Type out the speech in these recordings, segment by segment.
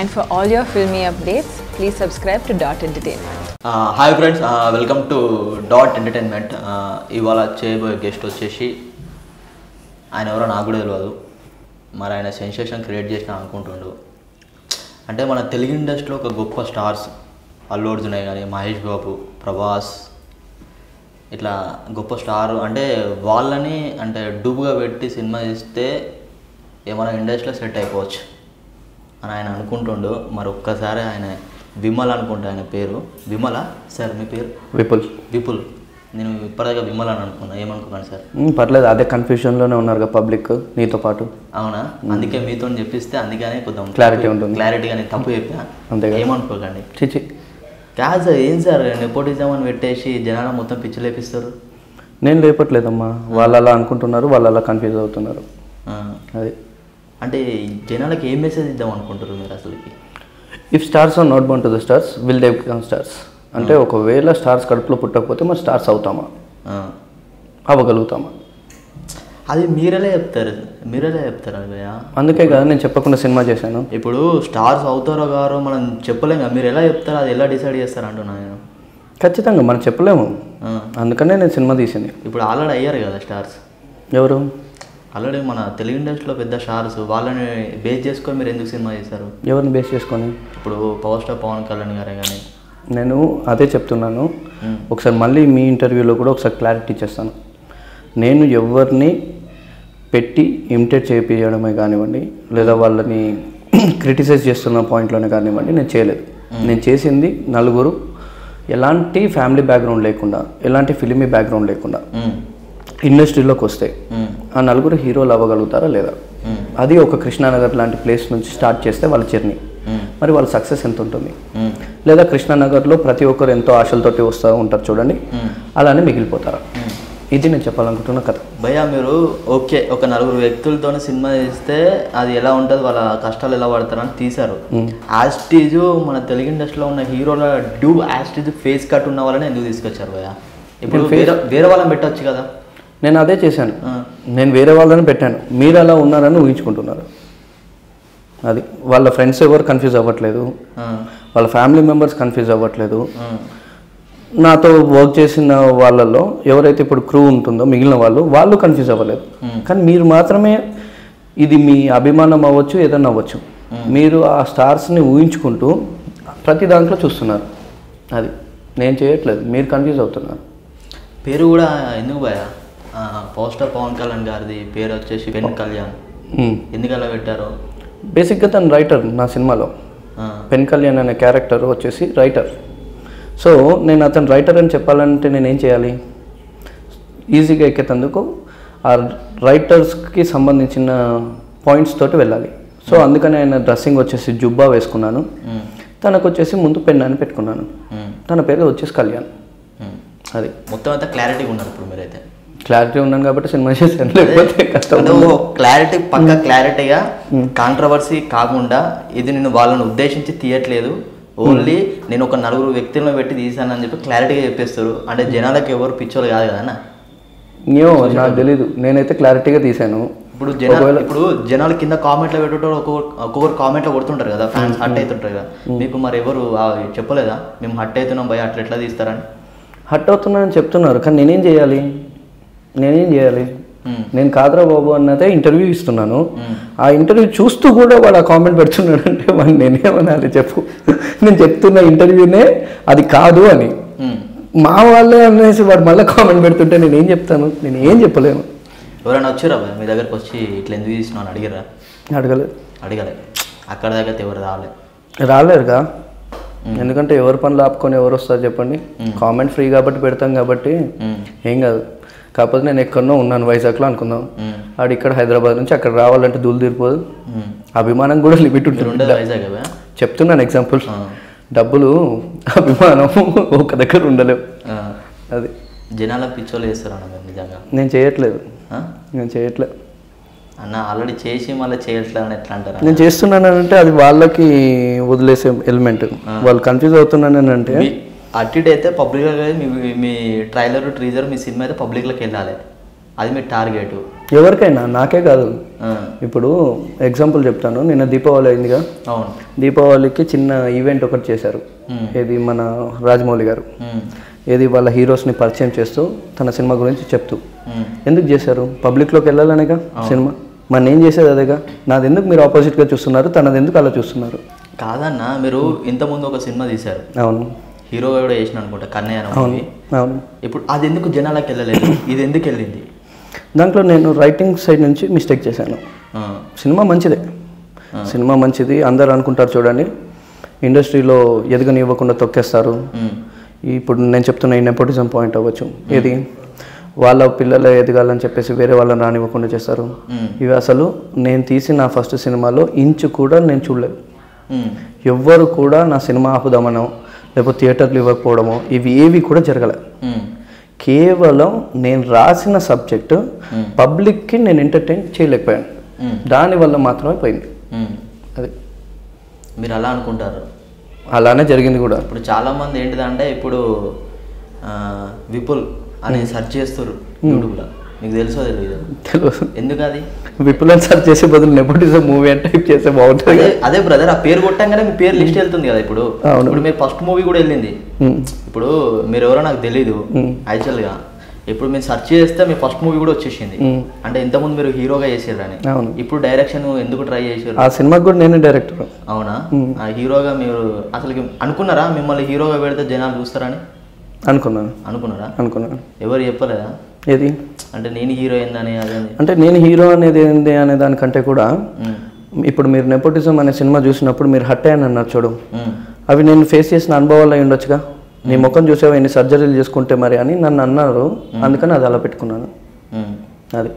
And for all your filmy updates please subscribe to dot entertainment hi friends welcome to dot entertainment ఇవాళ చేయబోయే guest వచ్చేసి ఆయన ఎవరో నాకు కూడా తెలియదు మరి ఆయన సెన్సేషన్ క్రియేట్ చేసిన అనుకుంటుండు. అంటే మన తెలుగు ఇండస్ట్రీలో ఒక గొప్ప స్టార్స్ అల్లు అర్జున్ కానీ మహేష్ బాబు ప్రభాస్ ఇట్లా గొప్ప స్టార్ అంటే వాళ్ళని అంటే డూబ్గా పెట్టి సినిమా ఇస్తే ఏమైనా ఇండస్ట్రీలో సెట్ అయిపోవచ్చు. అని ఆయన అనుకుంటుండు. మరి ఒక్కసారి ఆయన విమల్ అనుకుంటా ఆయన పేరు. విమల? సార్ మీ పేరు? విపుల్. విపుల్. నేను ఇప్పటిదాకా విమల్ అని అనుకున్నా. ఏమనుకోకండి సార్? పర్లేదు. అదే కన్ఫ్యూజన్లోనే ఉన్నారు పబ్లిక్ నీతో పాటు. అవునా? అందుకే మీతో చెప్పిస్తే అందుకనే కొంచెం Clarity ఉంటుంది. క్లారిటీగా నేను తప్పు చెప్పా. అంతే కదా. ఏమనుకోకండి. చిచి. కాదు సార్ ఏం సార్? నెపోటిజం అని పెట్టేసి జనాలు మొత్తం పిచ్చి లేపిస్తారు. నేను లేపట్లేదమ్మా. వాళ్ళు అలా అనుకుంటున్నారు వాళ్ళు అలా కన్ఫ్యూజ్ అవుతున్నారు అది. అంటే జనాలకి ఏం మెసేజ్ ఇద్దాం అనుకుంటారు మీరు అసలుకి? If stars are not born to the stars will they become stars అంటే ఒకవేళ స్టార్స్ కడుపులో పుట్టకపోతే మరి స్టార్స్ అవుతామా. అవ్వగలుగుతామా? అది మీరెలా చెప్తారు? మీరెలా చెప్తారు అది భయ్యా? అందుకే కదా నేను చెప్పకుండా సినిమా చేశాను. ఇప్పుడు స్టార్స్ అవుతారో గారో మనం చెప్పలేం కదా. మీరు ఎలా చెప్తారు? అది ఎలా డిసైడ్ చేస్తారు అంటున్నా నేను. ఖచ్చితంగా మనం చెప్పలేము. అందుకనే నేను సినిమా తీసింది. ఇప్పుడు ఆల్రెడీ అయ్యారు కదా స్టార్స్ ఎవరు? ఆల్రెడీ మన తెలుగు ఇండస్ట్రీలో పెద్ద స్టార్స్ వాళ్ళని బేస్ చేసుకొని మీరు ఎందుకు సినిమా చేశారు? ఎవరిని బేస్ చేసుకొని? ఇప్పుడు పవర్ స్టార్ పవన్ కళ్యాణ్ గారే కానీ. నేను అదే చెప్తున్నాను. ఒకసారి మళ్ళీ మీ ఇంటర్వ్యూలో కూడా ఒకసారి క్లారిటీ ఇచ్చేస్తాను. నేను ఎవరిని పెట్టి ఇమిటేట్ చేయించడమే కానివ్వండి లేదా వాళ్ళని క్రిటిసైజ్ చేస్తున్న పాయింట్లోనే కానివ్వండి నేను చేయలేదు. నేను చేసింది నలుగురు. ఎలాంటి ఫ్యామిలీ బ్యాక్గ్రౌండ్ లేకుండా ఎలాంటి ఫిలిమీ బ్యాక్గ్రౌండ్ లేకుండా ఇండస్ట్రీలోకి వస్తే ఆ నలుగురు హీరోలు అవ్వగలుగుతారా లేదా? అది ఒక కృష్ణానగర్ లాంటి ప్లేస్ నుంచి స్టార్ట్ చేస్తే వాళ్ళ జర్నీ. మరి వాళ్ళ సక్సెస్ ఎంత ఉంటుంది లేదా కృష్ణానగర్లో ప్రతి ఒక్కరు ఎంతో ఆశలతోటి వస్తూ ఉంటారు చూడండి. అలానే మిగిలిపోతారు? ఇది నేను చెప్పాలనుకుంటున్న కథ. భయ్యా మీరు ఓకే ఒక నలుగురు వ్యక్తులతో సినిమా తీస్తే అది ఎలా ఉంటుంది వాళ్ళ కష్టాలు ఎలా పడతారని తీశారు. యాస్టీజ్ మన తెలుగు ఇండస్ట్రీలో ఉన్న హీరోల డ్యూ యాస్టీజ్ ఫేస్ కట్ ఉన్న వాళ్ళని ఎందుకు తీసుకొచ్చారు భయ్యా? ఇప్పుడు వేరే వాళ్ళని పెట్టొచ్చు కదా. నేను అదే చేశాను. నేను వేరే వాళ్ళని పెట్టాను. మీరు అలా ఉన్నారని ఊహించుకుంటున్నారు. అది వాళ్ళ ఫ్రెండ్స్ ఎవరు కన్ఫ్యూజ్ అవ్వట్లేదు. వాళ్ళ ఫ్యామిలీ మెంబర్స్ కన్ఫ్యూజ్ అవ్వట్లేదు. నాతో వర్క్ చేసిన వాళ్ళల్లో ఎవరైతే ఇప్పుడు క్రూ ఉంటుందో మిగిలిన వాళ్ళు వాళ్ళు కన్ఫ్యూజ్ అవ్వలేదు. కానీ మీరు మాత్రమే ఇది మీ అభిమానం అవ్వచ్చు ఏదన్నా అవ్వచ్చు. మీరు ఆ స్టార్స్ని ఊహించుకుంటూ ప్రతి దాంట్లో చూస్తున్నారు. అది నేను చేయట్లేదు. మీరు కన్ఫ్యూజ్ అవుతున్నారు. పేరు కూడా ఎందుకు భయ్యా? పవర్ స్టార్ పవన్ కళ్యాణ్ గారిది పేరు వచ్చేసి పెన్ కళ్యాణ్. ఎందుకు అలా పెట్టారు? బేసిక్గా తను రైటర్ నా సినిమాలో. పెన్ కళ్యాణ్ అనే క్యారెక్టర్ వచ్చేసి రైటర్ సో నేను అతను రైటర్ అని చెప్పాలంటే నేను ఏం చేయాలి? ఈజీగా ఎక్కేటందుకు ఆ రైటర్స్కి సంబంధించిన పాయింట్స్ తోటి వెళ్ళాలి. సో అందుకని ఆయన డ్రెస్సింగ్ వచ్చేసి జుబ్బా వేసుకున్నాను. తనకు వచ్చేసి ముందు పెన్ అని పెట్టుకున్నాను. తన పేరు వచ్చేసి కళ్యాణ్. అది. మొత్తం అంతా క్లారిటీగా ఉన్నారు ఇప్పుడు మీరైతే. క్లారిటీ ఉన్నాను కాబట్టి సినిమా చేశాను లేకపోతే క్లారిటీ పక్క క్లారిటీగా కాంట్రవర్సీ కాకుండా ఇది నేను వాళ్ళని ఉద్దేశించి తీయట్లేదు. ఓన్లీ నేను ఒక నలుగురు వ్యక్తులను పెట్టి తీసాను అని చెప్పి క్లారిటీగా చెప్పేస్తారు. అంటే జనాలకు ఎవరు పిచ్చోలు కాదు కదా ఏమో నాకు తెలీదు. నేనైతే క్లారిటీగా తీశాను. ఇప్పుడు జనాలు ఇప్పుడు జనాలు కింద కామెంట్లో ఒక్కొక్క ఒక్కొక్కరు కామెంట్లో కొడుతుంటారు కదా ఫ్యాన్స్ హట్ అవుతుంటారు కదా. మీకు మరి ఎవరు చెప్పలేదా? మేము హట్ అవుతున్నాం భయ అట్లా ఎట్లా తీస్తారని? హట్ అవుతున్నానని చెప్తున్నారు కానీ నేనేం చేయాలి? నేనేం చేయాలి? నేను కాదరా బాబు అన్నదే ఇంటర్వ్యూ ఇస్తున్నాను. ఆ ఇంటర్వ్యూ చూస్తూ కూడా వాడు ఆ కామెంట్ పెడుతున్నాడు అంటే వాడు నేనేమనాలి చెప్పు. నేను చెప్తున్న ఇంటర్వ్యూనే అది కాదు అని. మా వాళ్ళే అనేసి వాడు మళ్ళీ కామెంట్ పెడుతుంటే నేను ఏం చెప్తాను? నేను ఏం చెప్పలేను. ఎవరైనా వచ్చారా మీ దగ్గరకు వచ్చి ఇట్లా ఎందుకు తీసినావు అని అడిగారా? అడగలేదు అడగలే. అక్కడ దగ్గర ఎవరు రాలే. రాలేరుగా. ఎందుకంటే ఎవరి పనులు ఆపుకొని ఎవరు వస్తారు చెప్పండి? కామెంట్ ఫ్రీ కాబట్టి పెడతాం కాబట్టి ఏం కాదు. కాకపోతే నేను ఎక్కడనో ఉన్నాను వైజాగ్లో అనుకుందాం. ఆడు ఇక్కడ హైదరాబాద్ నుంచి అక్కడ రావాలంటే దూలు తీరిపోదు. అభిమానం కూడా లిమిట్ ఉంటుంది? చెప్తున్నాను ఎగ్జాంపుల్ డబ్బులు అభిమానం ఒక దగ్గర ఉండలేవు. అది. జనాల పిచ్చోలు చేస్తారు అన్న నిజంగా. నేను చేయట్లేదు? నేను చేయట్లేదు అన్న ఆల్రెడీ చేసి మళ్ళీ చేయట్లేదు అని ఎట్లా అంటారా నేను చేస్తున్నానంటే అది వాళ్ళకి వదిలేసే ఎలిమెంట్ వాళ్ళు కన్ఫ్యూజ్ అవుతున్నానంటే మీ అటు అయితే పబ్లిక్లో మీ మీ ట్రైలర్ ట్రీజర్ మీ సినిమా అయితే పబ్లిక్లోకి వెళ్ళాలి. అది మీ టార్గెట్ ఎవరికైనా నాకే కాదు. ఇప్పుడు ఎగ్జాంపుల్ చెప్తాను. నిన్న దీపావళి అయిందిగా. అవును. దీపావళికి చిన్న ఈవెంట్ ఒకటి చేశారు. ఏది మన రాజమౌళి గారు. ఏది వాళ్ళ హీరోస్ని పరిచయం చేస్తూ తన సినిమా గురించి చెప్తూ. ఎందుకు చేశారు? పబ్లిక్లోకి వెళ్ళాలనేగా సినిమా మరి నేను చేసేది అదేగా? నాది ఎందుకు మీరు ఆపోజిట్గా చూస్తున్నారు? తనది ఎందుకు అలా చూస్తున్నారు? కాదన్న మీరు ఇంతకుముందు ఒక సినిమా తీశారు. అవును. హీరోగా కూడా చేసిన అనుకుంటా కన్నయ్య మూవీ అవును ఇప్పుడు అది ఎందుకు జనాలకు వెళ్ళలేదు? ఇది ఎందుకు వెళ్ళింది? దాంట్లో నేను రైటింగ్ సైడ్ నుంచి మిస్టేక్ చేశాను. సినిమా మంచిదే. సినిమా మంచిది అందరు అనుకుంటారు చూడండి. ఇండస్ట్రీలో ఎదగనివ్వకుండా తొక్కేస్తారు. ఇప్పుడు నేను చెప్తున్న ఈ నెపోటిజం పాయింట్ అవ్వచ్చు. ఏది? వాళ్ళ పిల్లలు ఎదగాలని చెప్పేసి వేరే వాళ్ళని రానివ్వకుండా చేస్తారు. ఇవి అసలు నేను తీసిన నా ఫస్ట్ సినిమాలో ఇంచు కూడా నేను చూడలేదు. ఎవ్వరు కూడా నా సినిమా ఆపుదామనో లేకపోతే థియేటర్లు ఇవ్వకపోవడమో ఇవి ఏవి కూడా జరగలేదు మ్మ్. కేవలం నేను రాసిన సబ్జెక్టు పబ్లిక్కి నేను ఎంటర్టైన్ చేయలేకపోయాను. దానివల్ల మాత్రమే పోయింది. అది. మీరు అలా అనుకుంటారు. అలానే జరిగింది కూడా. ఇప్పుడు చాలా మంది ఏంటిదంటే ఇప్పుడు విపుల్ అని సెర్చ్ చేస్తారు యూట్యూబ్లో. మీకు తెలుసో తెలియదు తెలియదు ఎందుకు అది? విపులం సార్ చేసే బదులు నెపోటిజం మూవీ అంటే టైప్ చేస్తే బాగుంటుంది అదే బ్రదర్ ఆ పేరు కొట్టంగానే మీ పేరు లిస్ట్ వెళ్తుంది కదా ఇప్పుడు. ఇప్పుడు మీరు ఫస్ట్ మూవీ కూడా వెళ్ళింది. ఇప్పుడు మీరు ఎవరో నాకు తెలీదు మ్మ్. యాక్చువల్గా ఇప్పుడు మీరు సెర్చ్ చేస్తే మీ ఫస్ట్ మూవీ కూడా వచ్చేసింది. అంటే ఇంతకుముందు మీరు హీరోగా అవును. ఇప్పుడు డైరెక్షన్ ఎందుకు ట్రై చేసారు ఆ సినిమాకి కూడా నేనే డైరెక్టర్ అవునా? ఆ హీరోగా మీరు అసలు అనుకున్నారా మిమ్మల్ని హీరోగా పెడితే జనాలు చూస్తారని? అనుకున్నాను. అనుకున్నారా? అనుకున్నాను. ఎవరు చెప్పలేదా? ఏది? అంటే నేను హీరో అదే అంటే నేను హీరో అనేది ఏంది అనే దానికంటే కూడా. ఇప్పుడు మీరు నెపోటిజం అనే సినిమా చూసినప్పుడు మీరు హట్ అయ్యాను అన్నారు చూడు. అవి నేను ఫేస్ చేసిన అనుభవాలు అయి ఉండొచ్చుగా? నీ ముఖం చూసావు? ఎన్ని సర్జరీలు చేసుకుంటే మరి అని నన్ను అన్నారు. అందుకని అది అలా పెట్టుకున్నాను. అది.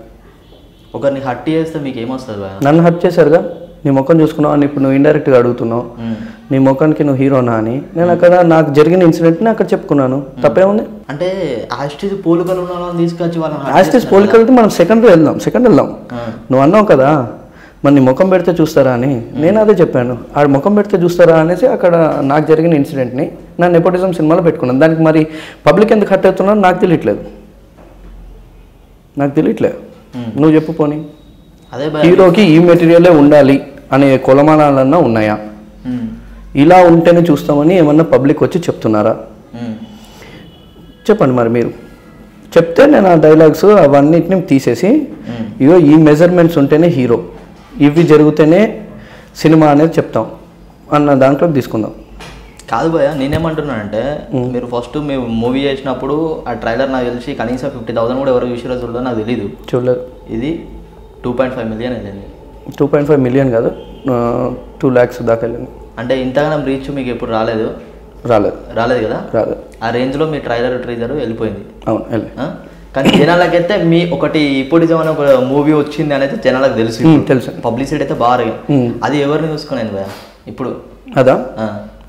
ఒకరిని హట్ చేస్తే మీకు ఏమొస్తుంది నన్ను హట్ చేశారుగా? నీ ముఖం చూసుకున్నావు? అని ఇప్పుడు నువ్వు ఇండైరెక్ట్గా అడుగుతున్నావు. నీ ముఖానికి నువ్వు హీరోనా అని. నేను అక్కడ నాకు జరిగిన ఇన్సిడెంట్ని అక్కడ చెప్పుకున్నాను. తప్పే ఉంది? అంటే ఆస్టిజ్ పోలికలు తీసుకొచ్చి యాస్టిస్ పోలికలతో మనం సెకండ్ వెళ్దాం సెకండ్ వెళ్దాం. నువ్వు అన్నావు కదా మరి నీ ముఖం పెడితే చూస్తారా అని. నేను అదే చెప్పాను. ఆడ ముఖం పెడితే చూస్తారా అనేసి అక్కడ నాకు జరిగిన ఇన్సిడెంట్ని నా నెపోటిజం సినిమాలో పెట్టుకున్నాను. దానికి మరి పబ్లిక్ ఎందుకు హట్ అవుతున్నారో నాకు తెలియట్లేదు. నాకు తెలియట్లేదు. నువ్వు చెప్పు పోనీ. హీరోకి ఈ మెటీరియలే ఉండాలి అనే కొలమానాలన్నా ఉన్నాయా. ఇలా ఉంటేనే చూస్తామని ఏమన్నా పబ్లిక్ వచ్చి చెప్తున్నారా. చెప్పండి మరి మీరు. చెప్తే నేను ఆ డైలాగ్స్ అవన్నిటిని తీసేసి. ఇగో ఈ మెజర్మెంట్స్ ఉంటేనే హీరో. ఇవి జరిగితేనే సినిమా అనేది చెప్తాం అన్న దాంట్లో తీసుకుందాం. కాదు భయ నేనేమంటున్నానంటే మీరు ఫస్ట్ మేము మూవీ చేసినప్పుడు ఆ ట్రైలర్ నాకు తెలిసి కనీసం ఫిఫ్టీ థౌసండ్ కూడా ఎవరు చూసిరో చూడదో నాకు తెలియదు చూడలేదు. ఇది టూ పాయింట్ ఫైవ్ మిలియన్ వెళ్ళింది టూ పాయింట్ ఫైవ్ మిలియన్ కాదు టూ ల్యాక్స్ దాకా వెళ్ళింది. అంటే ఇంతగానం రీచ్ మీకు ఎప్పుడు రాలేదు? రాలేదు. రాలేదు కదా? రాలేదు. ఆ రేంజ్లో మీ ట్రైలర్ ట్రీజర్ వెళ్ళిపోయింది. అవును? కానీ జనాలకైతే మీ ఒకటి ఇప్పుడు అని ఒక మూవీ వచ్చింది అనేది జనాలకు తెలుసు. తెలుసు. పబ్లిసిటీ అయితే బాగా. అది ఎవరిని చూసుకునేది భయ ఇప్పుడు. అదా.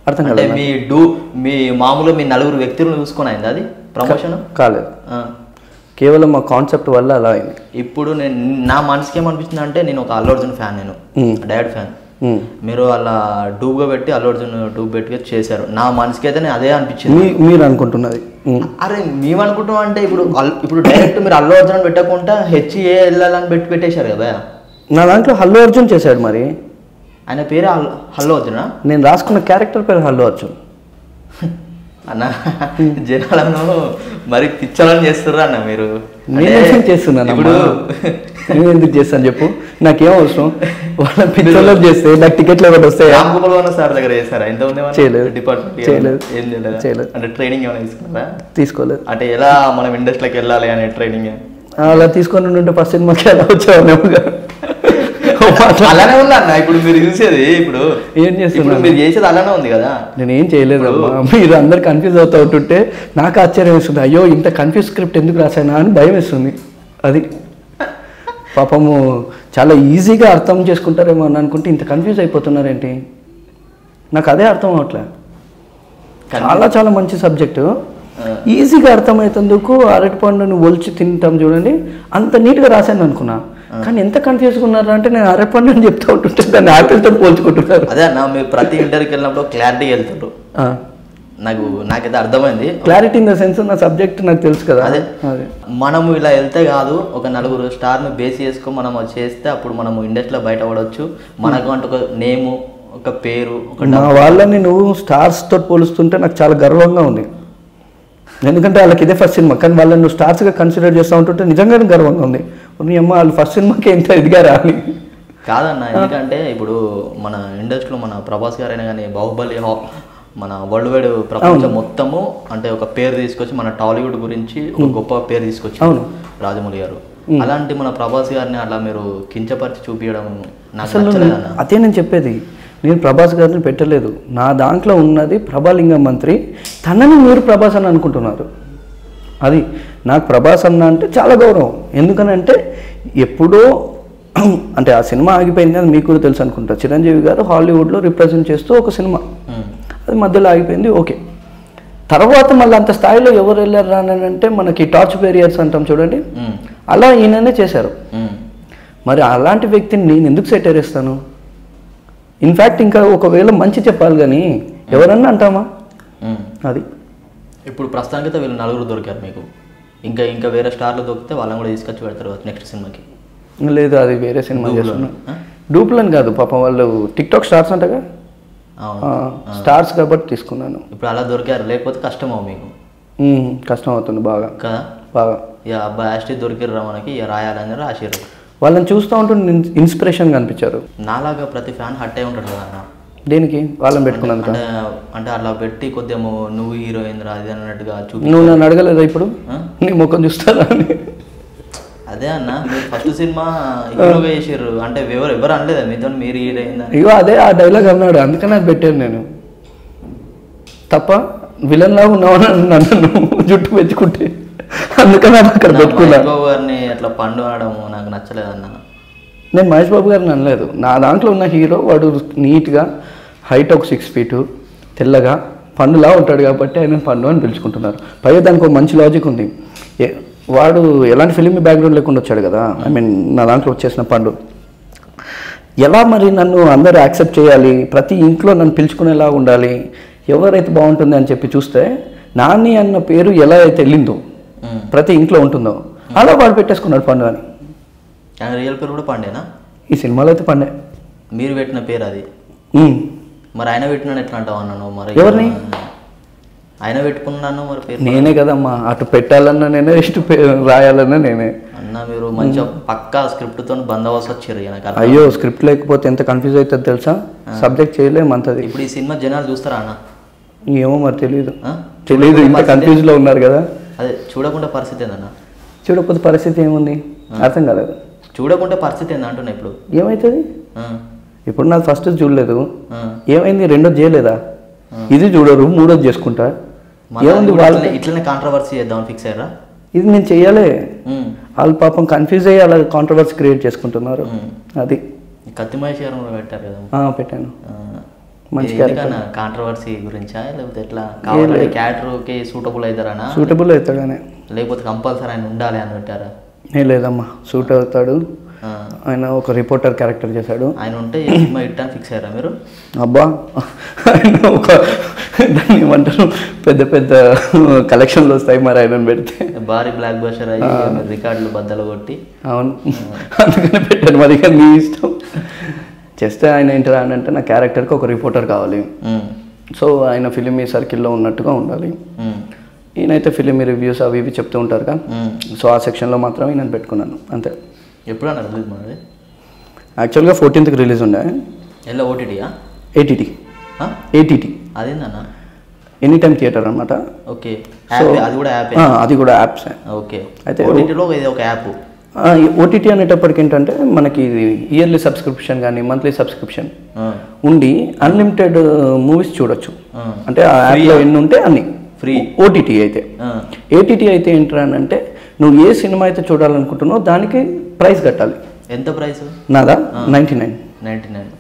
అర్థం అంటే మీ డూ మీ మామూలుగా మీ నలుగురు వ్యక్తులను చూసుకొని అయింది అది ప్రమోషన్ కాలేదు. కేవలం మా కాన్సెప్ట్ వల్ల అలా అయింది. ఇప్పుడు నేను నా మనసుకి ఏమనిపించింది అంటే నేను ఒక అల్లు అర్జున్ ఫ్యాన్ నేను. డాడ్ ఫ్యాన్. మీరు అలా డూబ్గా పెట్టి అల్లు అర్జున్ డూబ్ పెట్టి చేశారు. నా మనసుకి అయితే నేను అదే అనిపించింది. మీరు అనుకుంటున్నది. అరే మేము అనుకుంటాం అంటే ఇప్పుడు ఇప్పుడు డైరెక్ట్ మీరు అల్లు అర్జున్ పెట్టకుండా హెచ్ఏ వెళ్ళాలని పెట్టి పెట్టేశారు కదా. నా దాంట్లో హల్లు అర్జున్ చేశాడు మరి. ఆయన పేరు అల్లు అర్జునా? నేను రాసుకున్న క్యారెక్టర్ పేరు హల్లు అర్జున్. అన్న జనాలను మరి పిచ్చలని చేస్తుర్రు అన్న మీరు. నేను చేస్తున్నాను ఇప్పుడు నేను ఎందుకు చేస్తాను చెప్పు? నాకేం అవసరం? వాళ్ళ పిక్చర్లో చేస్తే నాకు టికెట్లు ఒకటి వస్తాయా? రామ్ గోపాల్ వర్మ సార్ దగ్గర చేశారా? ఎంత ఉంది చేయలేదు. డిపార్ట్మెంట్ చేయలేదు. ఏం చేయలేదా? చేయలేదు. అంటే ట్రైనింగ్ ఏమైనా తీసుకున్నారా? తీసుకోలేదు. అంటే ఎలా మనం ఇండస్ట్రీలోకి వెళ్ళాలి అనే ట్రైనింగ్? అలా తీసుకొని ఉంటే ఫస్ట్ సినిమాకి ఎలా వచ్చావునేమోగా అలానే ఉంది అన్న. ఇప్పుడు మీరు చూసేది ఇప్పుడు ఏం చేస్తున్నారు? మీరు చేసేది అలానే ఉంది కదా. నేను ఏం చేయలేదమ్మా మీరు అందరు కన్ఫ్యూజ్ అవుతూ ఉంటుంటే నాకు ఆశ్చర్యం వేస్తుంది. అయ్యో ఇంత కన్ఫ్యూజ్ స్క్రిప్ట్ ఎందుకు రాసానా అని భయం వేస్తుంది. అది. పాపము చాలా ఈజీగా అర్థం చేసుకుంటారేమో అని అనుకుంటే ఇంత కన్ఫ్యూజ్ అయిపోతున్నారేంటి? నాకు అదే అర్థం అవట్లే. చాలా చాలా మంచి సబ్జెక్టు ఈజీగా అర్థమవుతుందుకు అరటి పండుని ఒలిచి తింటాం చూడండి. అంత నీట్గా రాశాను అనుకున్నా. కానీ ఎంత కన్ఫ్యూజ్గా ఉన్నారు అంటే నేను అరటి పండు అని చెప్తా ఉంటుంటే దాన్ని ఆపిల్తో పోల్చుకుంటున్నారు. అదే అన్న మీరు ప్రతి ఇంటర్వ్యూకి వెళ్ళినప్పుడు క్లారిటీ వెళ్తారు ఆ, నాకు నాకైతే అర్థమైంది. క్లారిటీ ఇన్ ద సెన్స్ నా సబ్జెక్ట్ నాకు తెలుసు కదా. అదే. మనము ఇలా వెళ్తే కాదు ఒక నలుగురు స్టార్ని బేస్ చేసుకొని మనం చేస్తే అప్పుడు మనము ఇండస్ట్రీలో బయటపడవచ్చు మనకు అంటూ ఒక నేము ఒక పేరు ఒక మా వాళ్ళని నువ్వు స్టార్స్ తోటి పోలుస్తుంటే నాకు చాలా గర్వంగా ఉంది. ఎందుకంటే వాళ్ళకి ఇదే ఫస్ట్ సినిమా కానీ వాళ్ళని నువ్వు స్టార్స్గా కన్సిడర్ చేస్తూ ఉంటుంటే నిజంగానే గర్వంగా ఉంది. నీ అమ్మ వాళ్ళు ఫస్ట్ సినిమాకి ఎంత ఎదిగారా అని కాదన్న ఎందుకంటే ఇప్పుడు మన ఇండస్ట్రీలో మన ప్రభాస్ గారైనా కానీ బాహుబలి హా- మన వరల్డ్ వైడ్ ప్రపంచం మొత్తము అంటే ఒక పేరు తీసుకొచ్చి మన టాలీవుడ్ గురించి ఒక గొప్ప పేరు తీసుకొచ్చి. రాజమౌళి గారు. అలాంటి మన ప్రభాస్ గారిని అలా మీరు కించపరిచి చూపించడం అసలు అదే నేను చెప్పేది. నేను ప్రభాస్ గారిని పెట్టలేదు. నా దాంట్లో ఉన్నది ప్రభాలింగం మంత్రి. తనని మీరు ప్రభాస్ అని అనుకుంటున్నారు. అది నాకు ప్రభాస్ అన్న అంటే చాలా గౌరవం. ఎందుకనంటే ఎప్పుడో అంటే ఆ సినిమా ఆగిపోయింది అని మీకు కూడా తెలుసు అనుకుంటా. చిరంజీవి గారు హాలీవుడ్లో రిప్రజెంట్ చేస్తూ ఒక సినిమా. ఉమ్. అది మధ్యలో ఆగిపోయింది. ఓకే. తర్వాత మళ్ళీ అంత స్థాయిలో ఎవరు వెళ్ళారు అంటే మనకి టార్చ్ పేరియర్స్ అంటాం చూడండి. ఉమ్. అలా ఈయననే చేశారు. ఉమ్. మరి అలాంటి వ్యక్తిని నేను ఎందుకు సెటర్ ఇస్తాను ఇన్ఫ్యాక్ట్ ఇంకా ఒకవేళ మంచి చెప్పాలి కానీ ఎవరన్నా అంటామా. అది. ఇప్పుడు ప్రస్తుతానికైతే వీళ్ళు నలుగురు దొరికారు మీకు. ఇంకా ఇంకా వేరే స్టార్లు దొరికితే వాళ్ళని కూడా తీసుకొచ్చి పెడతారు నెక్స్ట్ సినిమాకి. లేదు అది వేరే సినిమా. చేస్తున్నా? డూప్లని కాదు పాపం వాళ్ళు టిక్ టాక్ స్టార్స్ అంటగా స్టార్స్ కాబట్టి తీసుకున్నాను. ఇప్పుడు అలా దొరికారు లేకపోతే కష్టమో మీకు. ఉమ్, కష్టం అవుతుంది బాగా. కదా? బాగా. ఇక అబ్బాయి యాస్టీ దొరికిర్రా మనకి ఇక రాయాలని రాసిర్రు. వాళ్ళని చూస్తూ ఉంటే ఇన్స్పిరేషన్ కనిపించారు నాలాగా ప్రతి ఫ్యాన్ హట్ అయి ఉంటాడు కదా దేనికి? వాళ్ళని పెట్టుకున్నందుకు? అంటే అట్లా పెట్టి కొద్దిగా నువ్వు హీరోయిన్ రా అది అన్నట్టుగా చూపి నువ్వు నన్ను అడగలేదా ఇప్పుడు? నీ ముఖం చూస్తారా అని? అదే అన్న మీరు ఫస్ట్ సినిమా హీరోగా చేసిర్రు. అంటే ఎవరు ఎవరు అనలేదా మీతో? మీరు హీరోయిన్ ఇగో అదే ఆ డైలాగ్ అన్నాడు. అందుకని అది పెట్టాను నేను. తప్ప విలన్ లాగా ఉన్నావు అని నన్ను జుట్టు పెంచుకుంటే. అందుకని అది అక్కడ పెట్టుకున్నా బాబు గారిని అట్లా పండు అనడం నాకు నచ్చలేదన్న నేను మహేష్ బాబు గారిని అనలేదు. నా దాంట్లో ఉన్న హీరో వాడు నీట్గా హైట్ ఒక సిక్స్ ఫీటు తెల్లగా పండులా ఉంటాడు కాబట్టి ఆయన పండు అని పిలుచుకుంటున్నారు. పైగా దానికి ఒక మంచి లాజిక్ ఉంది. వాడు ఎలాంటి ఫిలిం బ్యాక్గ్రౌండ్ లేకుండా వచ్చాడు కదా. ఐ మీన్ నా దాంట్లో వచ్చేసిన పండు. ఎలా మరి నన్ను అందరూ యాక్సెప్ట్ చేయాలి? ప్రతి ఇంట్లో నన్ను పిలుచుకునేలా ఉండాలి? ఎవరైతే బాగుంటుంది అని చెప్పి చూస్తే నాని అన్న పేరు ఎలా అయితే వెళ్ళిందో. ప్రతి ఇంట్లో ఉంటుందో. అలా వాడు పెట్టేసుకున్నాడు పండు అని. ఆయన రియల్ పేరు కూడా పండేనా? ఈ సినిమాలో అయితే పండే. మీరు పెట్టిన పేరు అది. మరి ఆయన పెట్టినాను ఎట్లా అంటావు అన్నాను? మరి ఎవరిని? ఆయన పెట్టుకున్నాను మరి పేరు నేనే కదమ్మా. అటు పెట్టాలన్నా నేనే ఇటు పె- రాయాలన్నా నేనే. అన్న మీరు మంచిగా పక్కా స్క్రిప్ట్తో బందోబస్తు వచ్చారు నాకు. అయ్యో స్క్రిప్ట్ లేకపోతే ఎంత కన్ఫ్యూజ్ అవుతుంది తెలుసా? సబ్జెక్ట్ చేయలేం అంతది. ఇప్పుడు ఈ సినిమా జనాలు చూస్తారా అన్న? ఏమో మరి తెలియదు? తెలియదు ఇంత కన్ఫ్యూజ్లో ఉన్నారు కదా. అదే చూడకుండా పరిస్థితి ఏందన్న? చూడకపోతే పరిస్థితి ఏముంది? అర్థం కాలేదు. చూడకుండా పరిస్థితి ఏంది అంటున్నా ఇప్పుడు? ఏమవుతుంది ఇప్పుడు నాకు ఫస్ట్ చూడలేదు. ఏమైంది? రెండోది చేయలేదా? ఇది చూడరు మూడోది చేసుకుంటా. ఏముంది వాళ్ళకి ఇట్లనే- కాంట్రవర్సీ చేద్దామని ఫిక్స్ అయ్యారా? ఇది నేను చెయ్యాలి. ఉమ్, వాళ్ళు పాపం కన్ఫ్యూజ్ అయ్యి అలా కాంట్రవర్సీ క్రియేట్ చేసుకుంటున్నారు. అది. కత్తి కూడా పెట్టారు కదా. పెట్టాను. మంచి కాంట్రవర్సీ గురించా? లేకపోతే ఎట్లా? కావాలంటే క్యారెక్టర్కి సూటబుల్ అవుతారనా సూటబుల్ అవుతాడనే? లేకపోతే కంపల్సరీ ఆయన ఉండాలి అని పెట్టారా? ఏ లేదమ్మా. సూట్ అవుతాడు. ఆయన ఒక రిపోర్టర్ క్యారెక్టర్ చేశాడు. ఆయన ఉంటే సినిమా అని ఫిక్స్ అయ్యారా మీరు? అబ్బా. ఆయన ఒక దాన్ని ఏమంటారు? పెద్ద పెద్ద కలెక్షన్లు వస్తాయి మరి ఆయనను పెడితే. భారీ బ్లాక్ బస్టర్ అయ్యి రికార్డులు బద్దలు కొట్టి. అవును. అందుకని పెట్టాను. మరి నీ ఇష్టం. చేస్తే ఆయన ఏంటి అని అంటే నా క్యారెక్టర్కి ఒక రిపోర్టర్ కావాలి. సో ఆయన ఫిలిం ఈ సర్కిల్లో ఉన్నట్టుగా ఉండాలి. ఈయనైతే ఫిలిం రివ్యూస్ అవి ఇవి చెప్తూ ఉంటారుగా. సో ఆ సెక్షన్లో మాత్రం ఈయన పెట్టుకున్నాను అంతే. ఎప్పుడన్నా రిలీజ్ మనది యాక్చువల్గా ఫోర్టీన్త్కి రిలీజ్ ఉండే. ఎలా ఓటీటీయా ఏటీటీ ఏటీటీ అదేందన్నా? ఎనీ టైమ్ థియేటర్ అనమాట ఓకే అది కూడా యాప్ అది కూడా యాప్స్ ఓకే. అయితే ఓటీటీలో ఒక యాప్ ఓటీటీ అనేటప్పటికి ఏంటంటే మనకి ఇయర్లీ సబ్స్క్రిప్షన్ కానీ మంత్లీ సబ్స్క్రిప్షన్ ఉండి అన్లిమిటెడ్ మూవీస్ చూడొచ్చు. అంటే ఆ యాప్లో ఎన్ని ఉంటే అన్ని. ఫ్రీ ఓటీటీ అయితే. ఏటీటీ అయితే ఏంటంటే నువ్వు ఏ సినిమా అయితే చూడాలనుకుంటున్నావో దానికి ప్రైస్ కట్టాలి. ఎంత ప్రైస్ నాదా? నైంటీ నైన్ నైంటీ నైన్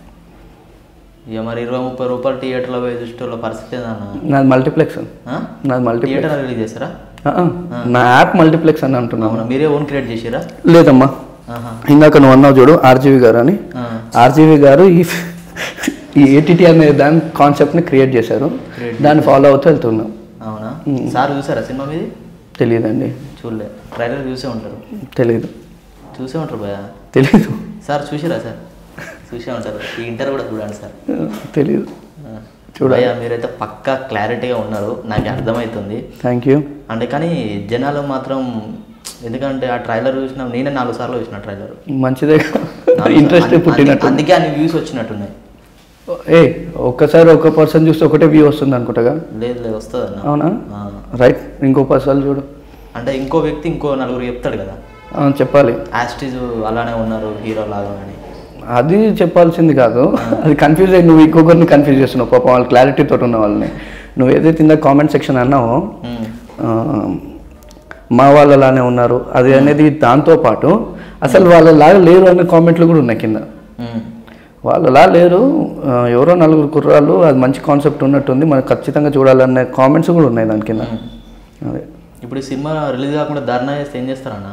ఇక మరి ఇరవై ముప్పై రూపాయలు థియేటర్లో పోయి చూసే పరిస్థితి నాది మల్టీప్లెక్స్? నాది మల్టీప్లెక్స్ థియేటర్ రిలీజ్ చేస్తారా? నా యాప్ మల్టీప్లెక్స్ అని అంటున్నాను. మీరే ఓన్ క్రియేట్ చేసిరా లేదమ్మా. ఇందాక నువ్వు అన్నావు చూడు ఆర్జీవి గారు అని. ఆర్జీవి గారు ఈ ఈ ఏటీటీ అనే దాని కాన్సెప్ట్ని క్రియేట్ చేశారు. దాన్ని ఫాలో అవుతూ వెళ్తున్నాం. అవునా? సార్ చూసారా సినిమా మీది? తెలియదండి. చూడలే. ట్రైలర్ చూసే ఉంటారు. తెలియదు చూసే ఉంటారు భయ తెలీదు. సార్ చూసిరా సార్? చూసే ఉంటారు. ఈ ఇంటర్ కూడా చూడండి సార్. తెలీదు. చూడ భయ్యా మీరైతే పక్కా క్లారిటీగా ఉన్నారు. నాకు అర్థమవుతుంది థ్యాంక్ యూ అంటే కానీ జనాలు మాత్రం ఎందుకంటే ఆ ట్రైలర్ చూసిన నేనే నాలుగు సార్లు చూసిన ట్రైలర్. మంచిదే. ఇంట్రెస్ట్ పుట్టినట్టు. అందుకే అన్ని వ్యూస్ వచ్చినట్టున్నాయి. ఏ ఒక్కసారి ఒక పర్సన్ చూస్తే ఒకటే వ్యూ వస్తుంది అనుకుంటా లేదు లేదు వస్తుంది అన్న. అవునా. రైట్ ఇంకో పర్సన్ చూడు. అంటే ఇంకో వ్యక్తి ఇంకో నలుగురు చెప్తాడు కదా? చెప్పాలి. యాస్టిజ్ అలానే ఉన్నారు హీరో లాగా అని. అది చెప్పాల్సింది కాదు. అది కన్ఫ్యూజ్ అయ్యి నువ్వు ఇంకొకరిని కన్ఫ్యూజ్ చేస్తున్నావు. పాపం వాళ్ళు క్లారిటీ తోటి ఉన్న వాళ్ళని. నువ్వు ఏదైతే ఇందాక కామెంట్ సెక్షన్ అన్నావో మా వాళ్ళు అలానే ఉన్నారు. అది అనేది దాంతో పాటు అసలు వాళ్ళలాగా లేరు అనే కామెంట్లు కూడా ఉన్నాయి కింద. వాళ్ళలా లేరు. ఎవరో నలుగురు కుర్రాళ్ళు అది మంచి కాన్సెప్ట్ ఉన్నట్టుంది. మనకు ఖచ్చితంగా చూడాలనే కామెంట్స్ కూడా ఉన్నాయి దాని కింద. అదే. ఇప్పుడు ఈ సినిమా రిలీజ్ కాకుండా ధర్నా చేస్తే ఏం చేస్తారన్న?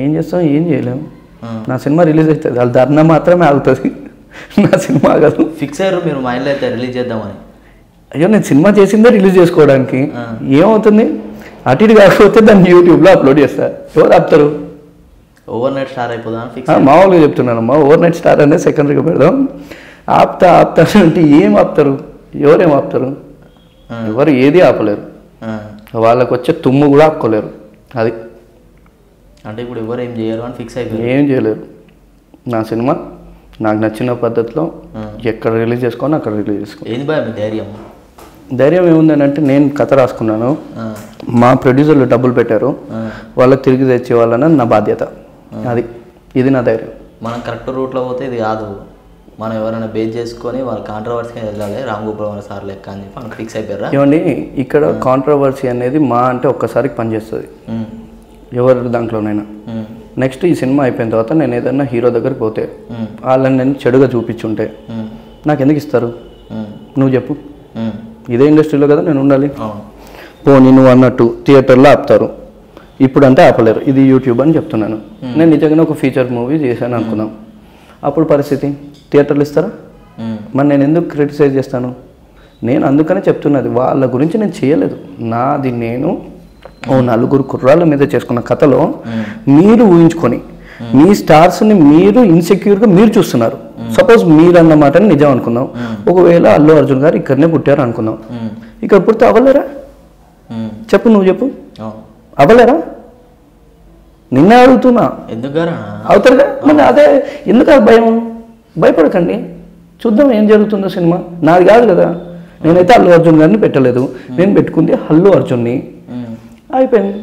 ఏం చేస్తాం? ఏం చేయలేము. నా సినిమా రిలీజ్ అవుతుంది వాళ్ళ ధర్నా మాత్రమే ఆగుతుంది. నా సినిమా కాదు. ఫిక్స్ అయ్యారు మీరు మైండ్లో అయితే రిలీజ్ చేద్దామని? అయ్యో నేను సినిమా చేసిందే రిలీజ్ చేసుకోవడానికి. ఏమవుతుంది? అటు ఇటు కాకపోతే దాన్ని యూట్యూబ్లో అప్లోడ్ చేస్తా. ఎవరు ఆపుతారు? ఓవర్ నైట్ స్టార్ అయిపోదా అని మామూలుగా చెప్తున్నానమ్మా ఓవర్ నైట్ స్టార్ అనేది సెకండరీగా పెడదాం. ఆపుతా ఆపుతా అంటే ఏం ఆపుతారు? ఎవరేం ఆపుతారు. ఎవరు ఏది ఆపలేరు. వాళ్ళకు వచ్చే తుమ్ము కూడా ఆపుకోలేరు. అది అంటే ఇప్పుడు ఎవరు ఏం చేయరు అని ఫిక్స్ అయిపోయారు ఏం చేయలేరు నా సినిమా నాకు నచ్చిన పద్ధతిలో. ఎక్కడ రిలీజ్ చేసుకోని అక్కడ రిలీజ్ చేసుకో. ఏంది భయ ధైర్యం? ధైర్యం ఏముందని అంటే నేను కథ రాసుకున్నాను. మా ప్రొడ్యూసర్లు డబ్బులు పెట్టారు. వాళ్ళకి తిరిగి తెచ్చే వాళ్ళని నా బాధ్యత. అది. ఇది నా ధైర్యం. మనం కరెక్ట్ రూట్లో పోతే ఇది కాదు. మనం ఎవరైనా బేస్ చేసుకొని వాళ్ళు కాంట్రవర్సీగా వెళ్ళాలి. రామ్ గోపాల్ సార్ లెక్క అని చెప్పి మనం ఫిక్స్ అయిపోయారా? ఏమండి ఇక్కడ కాంట్రవర్సీ అనేది మా అంటే ఒక్కసారికి పనిచేస్తుంది. ఎవరి దాంట్లోనైనా. నెక్స్ట్ ఈ సినిమా అయిపోయిన తర్వాత నేను ఏదైనా హీరో దగ్గరికి పోతే. వాళ్ళని నేను చెడుగా చూపించుంటే. నాకు ఎందుకు ఇస్తారు. నువ్వు చెప్పు. ఇదే ఇండస్ట్రీలో కదా నేను ఉండాలి. పోనీ నువ్వు అన్నట్టు థియేటర్లో ఆపుతారు. ఇప్పుడు అంటే ఆపలేరు. ఇది యూట్యూబ్ అని చెప్తున్నాను. నేను నిజంగానే ఒక ఫీచర్ మూవీ చేశాను అనుకుందాం అప్పుడు పరిస్థితి? థియేటర్లు ఇస్తారా. మరి నేను ఎందుకు క్రిటిసైజ్ చేస్తాను? నేను అందుకనే చెప్తున్నది. వాళ్ళ గురించి నేను చేయలేదు. నాది నేను ఓ నలుగురు కుర్రాళ్ళ మీద చేసుకున్న కథలో మీరు ఊహించుకొని మీ స్టార్స్ని మీరు ఇన్సెక్యూర్గా మీరు చూస్తున్నారు. సపోజ్ మీరు అన్న మాటని నిజం అనుకుందాం. ఒకవేళ అల్లు అర్జున్ గారు ఇక్కడనే పుట్టారు అనుకుందాం. ఇక్కడ పుడితే అవ్వలేరా. చెప్పు నువ్వు చెప్పు. అవ్వలేరా నిన్నే అడుగుతున్నా. ఎందుకు గారా అవుతారుగా మరి అదే ఎందుకు భయం? భయపడకండి. చూద్దాం ఏం జరుగుతుందో సినిమా. నాది కాదు కదా. నేనైతే అల్లు అర్జున్ గారిని పెట్టలేదు. నేను పెట్టుకుంది అల్లు అర్జున్ని. అయిపోయింది.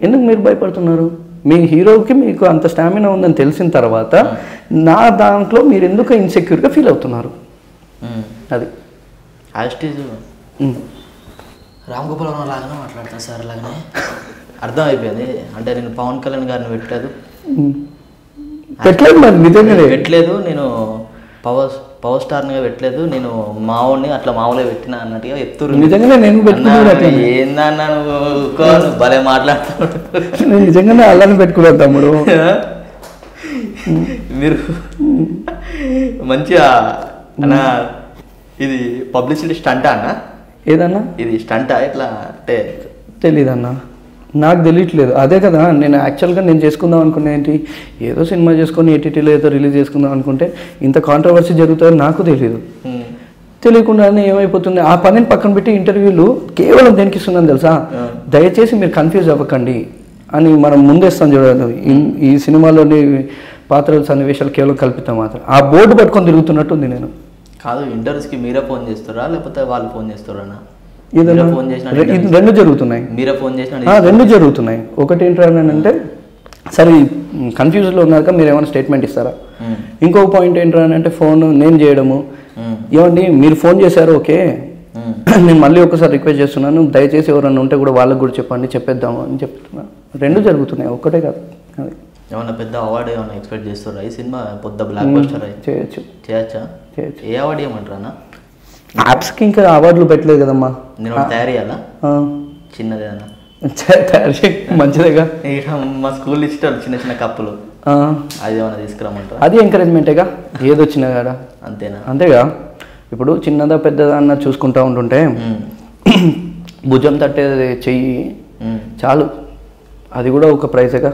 ఎందుకు మీరు భయపడుతున్నారు? మీ హీరోకి మీకు అంత స్టామినా ఉందని తెలిసిన తర్వాత నా దాంట్లో మీరు ఎందుకు ఇన్సెక్యూర్గా ఫీల్ అవుతున్నారు. అది. యాస్టీజ్ ఉమ్. రామ్ గోపాల్ వర్మ లాగానే మాట్లాడతాను సార్ లాగానే అర్థం అయిపోయింది అంటే నేను పవన్ కళ్యాణ్ గారిని పెట్టలేదు. పెట్టలేదు మరి నిజంగానే పెట్టలేదు. నేను పవర్ పవర్ స్టార్నిగా పెట్టలేదు. నేను మావుడిని అట్లా మావులే పెట్టిన అన్నట్టుగా చెప్తుర్రు. నిజంగానే నేను. ఏందన్నా నువ్వు భలే మాట్లాడుతున్నాడు నేను నిజంగానే అలానే పెట్టుకున్నాను తమ్ముడు. మీరు మంచిగా అన్న ఇది పబ్లిసిటీ స్టంటా అన్న? ఏదన్నా? ఇది స్టంటా ఇట్లా అంటే తెలీదన్నా. నాకు తెలియట్లేదు. అదే కదా నేను యాక్చువల్గా నేను చేసుకుందాం అనుకున్నా ఏంటి? ఏదో సినిమా చేసుకొని ఏటీటీలో ఏదో రిలీజ్ చేసుకుందాం అనుకుంటే ఇంత కాంట్రవర్సీ జరుగుతుందని నాకు తెలియదు తెలియకుండానే ఏమైపోతుంది? ఆ పనిని పక్కన పెట్టి ఇంటర్వ్యూలు కేవలం దేనికి ఇస్తున్నాను తెలుసా? దయచేసి మీరు కన్ఫ్యూజ్ అవ్వకండి అని మనం ముందేస్తాం చూడండి. ఈ- ఈ సినిమాలోని పాత్రల సన్నివేశాలు కేవలం కల్పితం మాత్రం. ఆ బోర్డు పట్టుకొని తిరుగుతున్నట్టుంది నేను. కాదు ఇంటర్వ్యూస్కి మీరే ఫోన్ చేస్తారా? లేకపోతే వాళ్ళు ఫోన్ చేస్తారా రెండు జరుగుతున్నాయి. మీరే ఫోన్ చేసిన రెండు జరుగుతున్నాయి. ఒకటి ఏంటంటే సరే కన్ఫ్యూజ్లో ఉన్నాక మీరు ఏమైనా స్టేట్మెంట్ ఇస్తారా? ఇంకో పాయింట్ ఏంటంటే ఫోన్ నేను చేయడము. ఏమండి మీరు ఫోన్ చేశారు ఓకే. నేను మళ్ళీ ఒకసారి రిక్వెస్ట్ చేస్తున్నాను. దయచేసి ఎవరన్నా ఉంటే కూడా వాళ్ళకి కూడా చెప్పండి చెప్పేద్దాము అని చెప్తున్నా. రెండు జరుగుతున్నాయి ఒక్కటే కాదు. అది. ఏమన్నా పెద్ద అవార్డు ఏమన్నా ఎక్స్పెక్ట్ చేస్తారా? ఈ సినిమా పెద్ద బ్లాక్ బస్టర్ చేయొచ్చు. చేయొచ్చా? చేయొచ్చు. ఏ అవార్డు ఏమంటారా యాప్స్కి ఇంకా అవార్డులు పెట్టలేదు కదమ్మా. నేను ఒకటి తయారు చేయాలా? ఆ, చిన్నదే అన్న చే- తయారు చేయి మంచిదేగా. మా స్కూల్ ఇష్టం చిన్న చిన్న కప్పులు. అది ఏమన్నా తీసుకురమ్మంటారా అది ఎంకరేజ్మెంటేగా? ఏదొచ్చినా కదా అంతేనా? అంతేగా. ఇప్పుడు చిన్నదా పెద్దదా అన్న చూసుకుంటా ఉంటుంటే భుజం తట్టే చెయ్యి చాలు. అది కూడా ఒక ప్రైజేగా.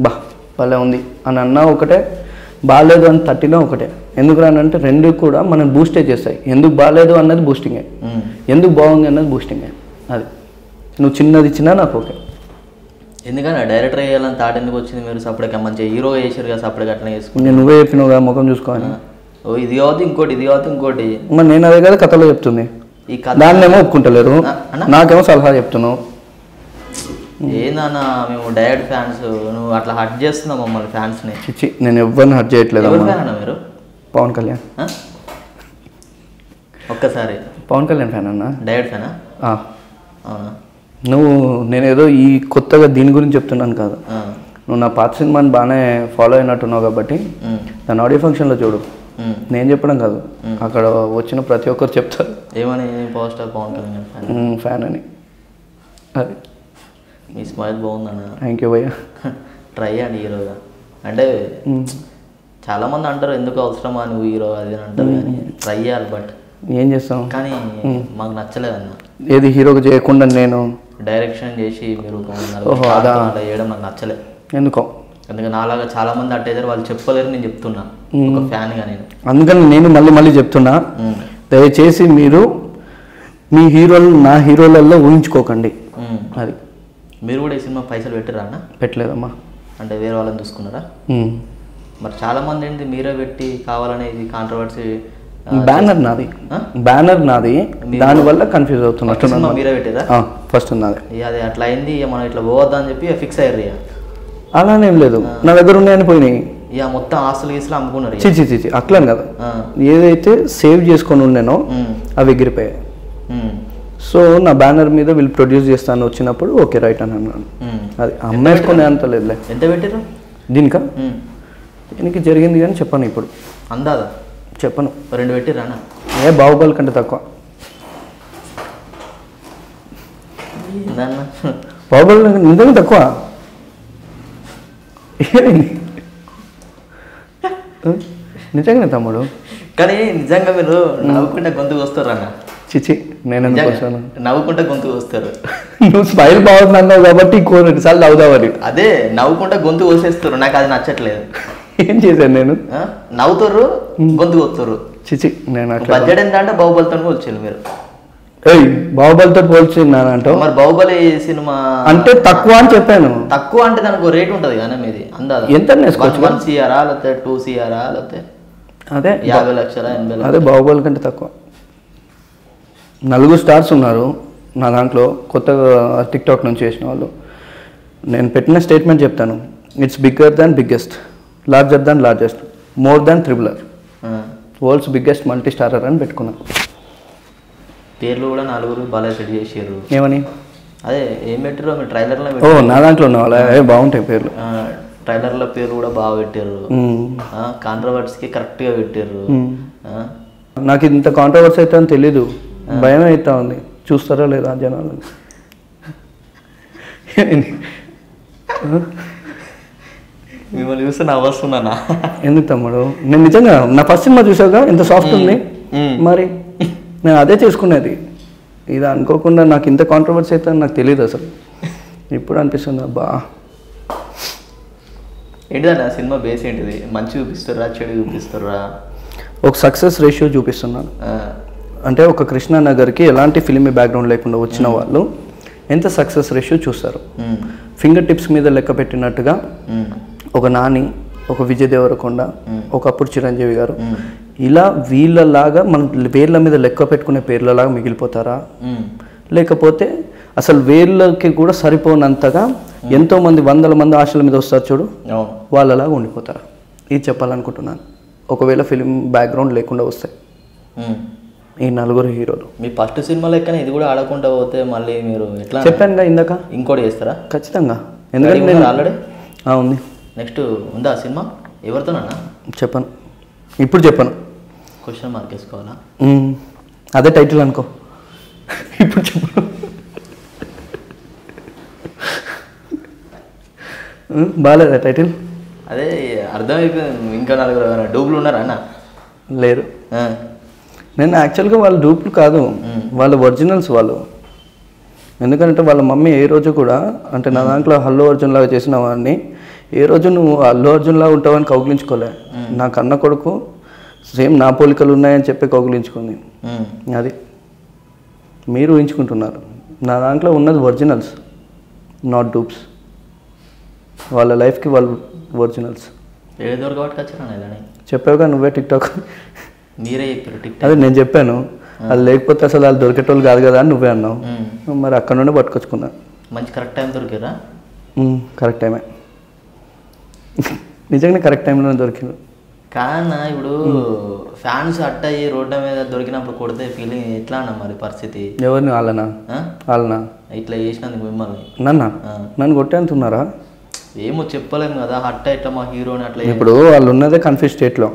బా భలే ఉంది. అని అన్నా ఒకటే. బాగాలేదు అని తట్టినా ఒకటే. ఎందుకు రానంటే రెండు కూడా మనం బూస్టే చేస్తాయి. ఎందుకు బాగాలేదు అన్నది బూస్టింగే ఎందుకు బాగుంది అన్నది బూస్టింగే అది. నువ్వు చిన్నది ఇచ్చినా నాకు ఓకే. ఎందుకన్నా డైరెక్టర్ అయ్యాలని థాట్ ఎందుకు వచ్చింది మీరు? సపరేట్గా మంచిగా హీరో చేసారు కదా సపరేట్గా అట్లా చేసుకుని నేను నువ్వే చెప్పినావుగా ముఖం చూసుకోవాలి ఓ ఇది కావద్దు ఇంకోటి ఇది కావద్దు ఇంకోటి. మరి నేను అదే కదా కథలో చెప్తుంది. ఈ కథ దాన్నేమో ఒప్పుకుంటలేరు. ఆ, అన్న? నాకేమో సలహా చెప్తున్నావు. ఏందన్నా మేము డైరెక్ట్ ఫ్యాన్స్ నువ్వు అట్లా హట్ చేస్తున్నావు మమ్మల్ని ఫ్యాన్స్ని. చిచ్చి నేను ఎవరిని హర్ట్ చేయట్లేదు మీరు? పవన్ కళ్యాణ్? ఒక్కసారి. పవన్ కళ్యాణ్ ఫ్యాన్ అన్నా. డైరెక్ట్ ఫ్యానా. అవునా? నువ్వు నేనేదో ఈ కొత్తగా దీని గురించి చెప్తున్నాను కాదు. నువ్వు నా పాత సినిమాని బాగానే ఫాలో అయినట్టున్నావు కాబట్టి. దాని ఆడియో ఫంక్షన్లో చూడు. నేను చెప్పడం కాదు. అక్కడ వచ్చిన ప్రతి ఒక్కరు చెప్తారు. ఏమని పోస్టర్ పవన్ కళ్యాణ్ ఫ్యాన్? "మ్మ్, ఫ్యాన్ అని. అది. మీ స్మైల్ బాగుందన్న. థ్యాంక్ యూ భయ్యా ట్రై అండి హీరోగా అంటే చాలా మంది అంటారు ఎందుకు అవసరమా నువ్వు హీరో అది అని అంటారు కానీ ట్రై చేయాలి బట్ ఏం చేస్తాం? కానీ మాకు నచ్చలేదు అన్న ఏది హీరోగా చేయకుండా నేను డైరెక్షన్ చేసి మీరు అలా చేయడం నాకు నచ్చలేదు ఎందుకో? ఎందుకంటే నాలాగా చాలా మంది అట్టేదారు వాళ్ళు చెప్పలేరు నేను చెప్తున్నా. ఒక ఫ్యాన్గా నేను. అందుకని నేను మళ్ళీ మళ్ళీ చెప్తున్నా. దయచేసి మీరు మీ హీరోలు నా హీరోలలో ఊహించుకోకండి. అది. మీరు కూడా ఈ సినిమా పైసలు పెట్టిరా అన్న? పెట్టలేదమ్మా. అంటే వేరే వాళ్ళని చూసుకున్నారా. మరి చాలా మంది ఏంటి మీరే పెట్టి కావాలనే ఇది కాంట్రవర్సీ బ్యానర్ నాది? బ్యానర్ నాది. దానివల్ల కన్ఫ్యూజ్ సినిమా అవుతున్నట్టున్నాను మీరే పెట్టిరా ఫస్ట్ నాది. అది అట్లా అయింది మనం ఇట్లా పోవద్దా అని చెప్పి ఫిక్స్ అయ్యారు ఇక. అలానేం లేదు. నా దగ్గర ఉన్నాయని పోయినాయి. ఇక మొత్తం ఆస్తులు గీసులు అమ్ముకున్నారు. చిచి చిచి అట్లని కదా. ఏదైతే సేవ్ చేసుకొని ఉండేనో. అవి ఎగిరిపోయాయి. సో నా బ్యానర్ మీద వీళ్ళు ప్రొడ్యూస్ చేస్తాను వచ్చినప్పుడు ఓకే రైట్ అని అన్నాను. అది అమ్మేసుకునే అంత లేదులే. ఎంత పెట్టిరు? దీనికా. దీనికి జరిగింది కానీ చెప్పను ఇప్పుడు. అందాదా? చెప్పను. రెండు పెట్టిరా అన్న? ఏ బాహుబలి కంటే తక్కువ. బాహుబలి నిజంగా తక్కువ? నిజంగానే తమ్ముడు? కానీ నిజంగా మీరు నవ్వుకుంటే గొంతుకు వస్తారు చిచి నేను నవ్వుకుంటే గొంతుకు వస్తారు. నువ్వు స్మైల్ బాగుంది అన్నావు కాబట్టి ఇంకో రెండు సార్లు అవుదామని అదే నవ్వుకుంటే గొంతు కోసేస్తారు. నాకు అది నచ్చట్లేదు. ఏం చేశాను నేను? నవ్వుతారు గొంతుకు వస్తారు చిచి నేను బడ్జెట్ ఎంత అంటే బాహుబలితో వచ్చారు మీరు. ఏయ్ బాహుబలితో అంటావు? మరి బాహుబలి సినిమా అంటే తక్కువ అని చెప్పాను. తక్కువ అంటే దానికి ఒక రేట్ ఉంటుంది కానీ మీది అందాదా ఎంత వేసుకోవచ్చు వన్ సిఆరా లేకపోతే టూ సిఆరా లేకపోతే అదే యాభై లక్షల ఎనభై అదే బాహుబలి కంటే తక్కువ. నలుగురు స్టార్స్ ఉన్నారు. నా దాంట్లో కొత్తగా టిక్టాక్ నుంచి చేసిన వాళ్ళు. నేను పెట్టిన స్టేట్మెంట్ చెప్తాను. It's bigger than biggest larger than largest more than triple R. World's biggest multi starrer అని పెట్టుకున్నాను పేర్లు కూడా నలుగురు బాగా సెట్ చేసారు ఏమని? అదే ఏం పెట్టారో ట్రైలర్లో ఓ నా దాంట్లో ఉన్న వాళ్ళ బాగుంటాయి పేర్లు. ట్రైలర్ల పేరు కూడా బాగా పెట్టారు. కాంట్రవర్సీకి కరెక్ట్గా పెట్టారు? నాకు ఇంత కాంట్రవర్సీ అయితే అని తెలీదు. భయం అవుతా ఉంది. చూస్తారా లేదా జనాలు? మిమ్మల్ని చూస్తే నా వస్తున్నానా ఎందుకు తమ్ముడు? నేను నిజంగా నా ఫస్ట్ సినిమా చూసావుగా? ఎంత సాఫ్ట్ ఉంది. మరి? నేను అదే చేసుకునేది. ఇది అనుకోకుండా నాకు ఇంత కాంట్రవర్సీ అయితే నాకు తెలియదు అసలు. ఇప్పుడు అనిపిస్తుంది అబ్బా. ఏంటిదన్న సినిమా బేస్ ఏంటిది? మంచి చూపిస్తారా? చెడు చూపిస్తారా? ఒక సక్సెస్ రేషియో చూపిస్తున్నాను. అంటే ఒక కృష్ణానగర్కి ఎలాంటి ఫిలిమీ బ్యాక్గ్రౌండ్ లేకుండా వచ్చిన వాళ్ళు ఎంత సక్సెస్ రేషియో చూస్తారు. ఫింగర్ టిప్స్ మీద లెక్క పెట్టినట్టుగా. ఒక నాని ఒక విజయ్ దేవరకొండ ఒకప్పుడు చిరంజీవి గారు. ఇలా వీళ్ళలాగా మన పేర్ల మీద లెక్క పెట్టుకునే పేర్లలాగా మిగిలిపోతారా. లేకపోతే అసలు వేర్లకి కూడా సరిపోనంతగా ఎంతో మంది వందల మంది ఆశల మీద వస్తారు చూడు వాళ్ళలాగా ఉండిపోతారు ఇది చెప్పాలనుకుంటున్నాను ఒకవేళ ఫిలిం బ్యాక్గ్రౌండ్ లేకుండా వస్తాయి. ఈ నలుగురు హీరోలు. మీ ఫస్ట్ సినిమా లెక్కనే ఇది కూడా ఆడకుండా పోతే మళ్ళీ మీరు ఎట్లా చెప్పానుగా ఇందాక? ఇంకోటి చేస్తారా? ఖచ్చితంగా. ఎందుకంటే నేను ఉందా already? ఆ, ఉంది. నెక్స్ట్ ఉందా సినిమా? ఎవరితోనన్నా? చెప్పాను. ఇప్పుడు చెప్పాను. క్వశ్చన్ మార్క్ వేసుకోవాలా. అదే టైటిల్ అనుకో. ఇప్పుడు చెప్పను. బాగాలేదా టైటిల్ అదే అర్థమైపోయింది. ఇంకా నలుగురు డూబ్లు ఉన్నారా అన్న? లేరు. నేను యాక్చువల్గా వాళ్ళ డూప్లు కాదు. వాళ్ళ ఒరిజినల్స్ వాళ్ళు. ఎందుకంటే వాళ్ళ మమ్మీ ఏ రోజు కూడా అంటే నా దాంట్లో హల్లు అర్జున్ లాగా చేసిన వాడిని ఏ రోజు నువ్వు అల్లు అర్జున్ లాగా ఉంటావని కౌగిలించుకోలే. నా కన్న కొడుకు సేమ్ నా పోలికలు ఉన్నాయని చెప్పి కౌగిలించుకుంది. అది మీరు ఊహించుకుంటున్నారు. నా దాంట్లో ఉన్నది ఒరిజినల్స్ నాట్ డూప్స్ వాళ్ళ లైఫ్కి వాళ్ళు ఒరిజినల్స్. చెప్పావుగా నువ్వే టిక్టాక్. మీరే చెప్పారు టిక్ అదే నేను చెప్పాను. అది లేకపోతే అసలు వాళ్ళు దొరికేటోళ్ళు కాదు కదా అని నువ్వే అన్నావు. మరి అక్కడ నుండి పట్టుకొచ్చుకున్నా. మంచి కరెక్ట్ టైం దొరికారా కరెక్ట్ టైమే. నిజంగానే కరెక్ట్ టైంలోనే దొరికింది. కాదన్నా ఇప్పుడు ఫ్యాన్స్ అట్ట అయ్యి రోడ్ల మీద దొరికినప్పుడు కొడితే ఫీలింగ్ ఎట్లా అన్న మరి పరిస్థితి? ఎవరిని వాళ్ళనా? వాళ్ళనా? ఇట్లా చేసినందుకు మిమ్మల్ని? నన్నా. నన్ను కొట్టేంతున్నారా ఏమో చెప్పలేము కదా హట్ట ఇట్లా మా హీరోని అట్లా ఇప్పుడు వాళ్ళు ఉన్నదే కన్ఫ్యూజ్ స్టేట్లో.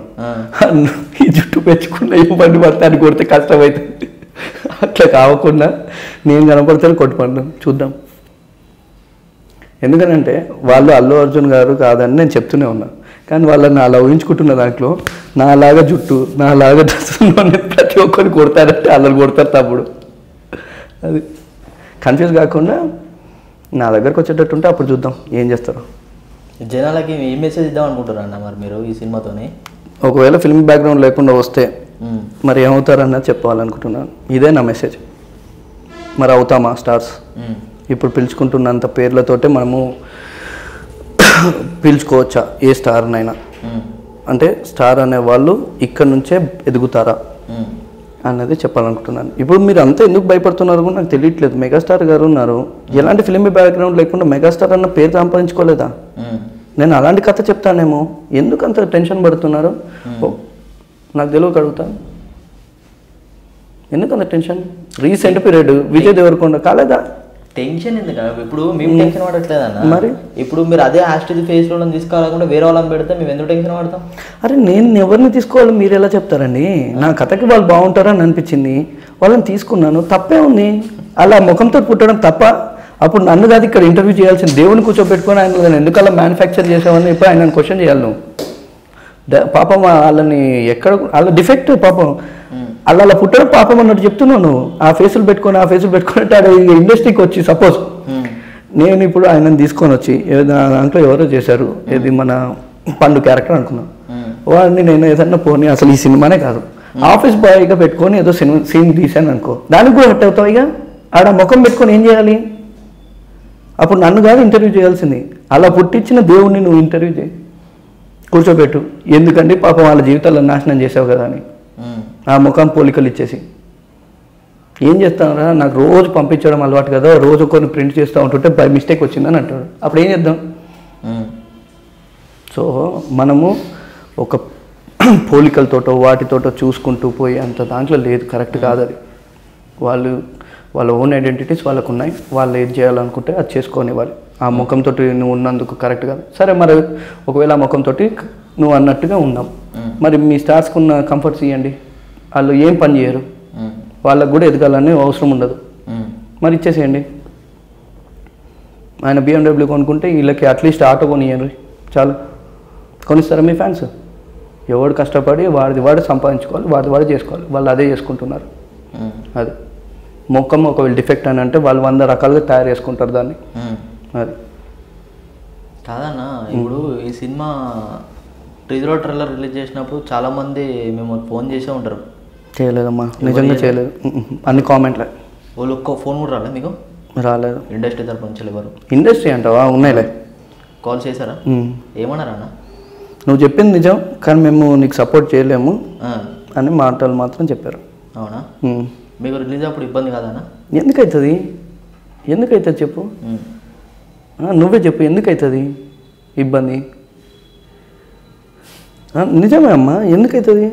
ఈ జుట్టు పెంచుకున్న ఏ బండి పడితే అది కొడితే కష్టమవుతుంది అట్లా కావకుండా నేను కనపడితే కొట్టుపడ్డాం చూద్దాం. ఎందుకనంటే వాళ్ళు అల్లు అర్జున్ గారు కాదని నేను చెప్తూనే ఉన్నా. కానీ వాళ్ళని అలా ఊహించుకుంటున్న దాంట్లో నాలాగా జుట్టు నాలాగా డ్రెస్సులోనే ప్రతి ఒక్కరిని కొడతారంటే వాళ్ళని కొడతారు తప్పుడు అది కన్ఫ్యూజ్ కాకుండా నా దగ్గరకు వచ్చేటట్టు ఉంటే అప్పుడు చూద్దాం ఏం చేస్తారు. జనాలకి ఏం మెసేజ్ ఇద్దాం అనుకుంటారు అన్న మరి మీరు ఈ సినిమాతోని? ఒకవేళ ఫిల్మ్ బ్యాక్గ్రౌండ్ లేకుండా వస్తే. మరి ఏమవుతారన్నది చెప్పాలనుకుంటున్నాను. ఇదే నా మెసేజ్ మరి అవుతామా స్టార్స్. ఇప్పుడు పిలుచుకుంటున్నంత పేర్లతోటే మనము పిలుచుకోవచ్చా? ఏ స్టార్నైనా. అంటే స్టార్ అనే వాళ్ళు ఇక్కడ నుంచే ఎదుగుతారా? ఉమ్. అన్నది చెప్పాలనుకుంటున్నాను. ఇప్పుడు మీరు అంతా ఎందుకు భయపడుతున్నారు? కూడా నాకు తెలియట్లేదు. మెగాస్టార్ గారు ఉన్నారు. ఎలాంటి ఫిల్మ్ బ్యాక్గ్రౌండ్ లేకుండా మెగాస్టార్ అన్న పేరు సంపాదించుకోలేదా. నేను అలాంటి కథ చెప్తానేమో. ఎందుకు అంత టెన్షన్ పడుతున్నారు? నాకు తెలియక అడుగుతా. ఎందుకు అంత tension recent period Vijay Deverakonda కాలేదా? టెన్షన్ ఎందుకు అన్న? ఇప్పుడు మేము టెన్షన్ పడట్లేదన్న. మరి? ఇప్పుడు మీరు అదే యాస్టేజ్ ఫేస్లో తీసుకోవాలనుకుంటే వేరే వాళ్ళని పెడితే మేము ఎందుకు టెన్షన్ పడతాం? అరే నేను ఎవరిని తీసుకోవాలి? మీరు ఎలా చెప్తారండి? నా కథకి వాళ్ళు బాగుంటారని అనిపించింది. వాళ్ళని తీసుకున్నాను. తప్పే ఉంది. అలా ముఖంతో పుట్టడం తప్ప అప్పుడు నన్ను కాదు ఇక్కడ ఇంటర్వ్యూ చేయాల్సిన దేవుని కూర్చోబెట్టుకొని ఆయన ఎందుకు అలా మ్యానుఫ్యాక్చర్ చేసామని ఇప్పుడు ఆయన క్వశ్చన్ చేయాలి నువ్వు. పాపం వాళ్ళని ఎక్కడ వాళ్ళ డిఫెక్ట్ పాపం. అలా అలా పుట్టడం పాపం అన్నట్టు చెప్తున్నావు నువ్వు ఆ ఫేసులు పెట్టుకొని ఆ ఫేసులు పెట్టుకున్నట్టు ఆడ ఇండస్ట్రీకి వచ్చి సపోజ్ నేను ఇప్పుడు ఆయనను తీసుకొని వచ్చి ఏదో దాంట్లో ఎవరో చేశారు ఇది మన పండు క్యారెక్టర్ అనుకున్నాను వాడిని నేను ఏదన్నా పోనీ అసలు ఈ సినిమానే కాదు. ఆఫీస్ బాయ్గా పెట్టుకొని ఏదో సినిమా సీన్ తీసాను అనుకో దానికి కూడా హట్ అవుతావు ఇక? ఆడ ముఖం పెట్టుకొని ఏం చేయాలి? అప్పుడు నన్ను కాదు ఇంటర్వ్యూ చేయాల్సింది. అలా పుట్టించిన దేవుణ్ణి నువ్వు ఇంటర్వ్యూ చేయి. కూర్చోబెట్టు. ఎందుకంటే పాపం వాళ్ళ జీవితాల్లో నాశనం చేసావు కదా అని. ఆ ముఖం పోలికలు ఇచ్చేసి. ఏం చేస్తానరా? నాకు రోజు పంపించడం అలవాటు కదా రోజు కొన్ని ప్రింట్ చేస్తూ ఉంటుంటే బై మిస్టేక్ వచ్చిందని అంటాడు. అప్పుడు ఏం చేద్దాం. సో మనము ఒక పోలికలతోటో వాటితోటో చూసుకుంటూ పోయి అంత దాంట్లో లేదు కరెక్ట్ కాదు అది. వాళ్ళు వాళ్ళ ఓన్ ఐడెంటిటీస్ వాళ్ళకు ఉన్నాయి వాళ్ళు ఏది చేయాలనుకుంటే అది చేసుకోనివ్వాలి ఆ ముఖంతో నువ్వు ఉన్నందుకు కరెక్ట్ కాదు. సరే మరి ఒకవేళ ఆ ముఖంతో నువ్వు అన్నట్టుగా ఉన్నాం. మరి మీ స్టార్స్కి ఉన్న కంఫర్ట్స్ ఇవ్వండి వాళ్ళు ఏం పని చేయరు. వాళ్ళకు కూడా ఎదగాలని అవసరం ఉండదు. మరి ఇచ్చేసేయండి. ఆయన బిఎండబ్ల్యూ కొనుక్కుంటే వీళ్ళకి అట్లీస్ట్ ఆటో కొనియండి చాలు. కొనిస్తారా మీ ఫ్యాన్స్ ఎవడు కష్టపడి వాడిది వాడు సంపాదించుకోవాలి వాడిది వాడు చేసుకోవాలి. వాళ్ళు అదే చేసుకుంటున్నారు. అది. మొక్కం ఒకవేళ డిఫెక్ట్ అని అంటే వాళ్ళు వంద రకాలుగా తయారు చేసుకుంటారు దాన్ని. అది. కాదన్న ఇప్పుడు ఈ సినిమా టీజర్ ట్రైలర్ రిలీజ్ చేసినప్పుడు చాలా మంది మేము ఫోన్ చేసే ఉంటారు. చేయలేదమ్మా. నిజంగా చేయలేదు. అన్ని కామెంట్లే. వాళ్ళు ఒక్క ఫోన్ కూడా రాలేదు మీకు? రాలేదు. ఇండస్ట్రీ తరపు నుంచి ఎవరు? ఇండస్ట్రీ అంటావా? ఉన్నాయిలే. కాల్ చేశారా. ఏమన్నారా అన్న నువ్వు చెప్పింది నిజం కానీ మేము నీకు సపోర్ట్ చేయలేము అని మాటలు మాత్రం చెప్పారు. అవునా. మీకు రిలీజ్ అప్పుడు ఇబ్బంది కాదన్నా ఎందుకవుతుంది ఎందుకవుతుంది చెప్పు? నువ్వే చెప్పు ఎందుకవుతుంది ఇబ్బంది? నిజమే అమ్మా ఎందుకవుతుంది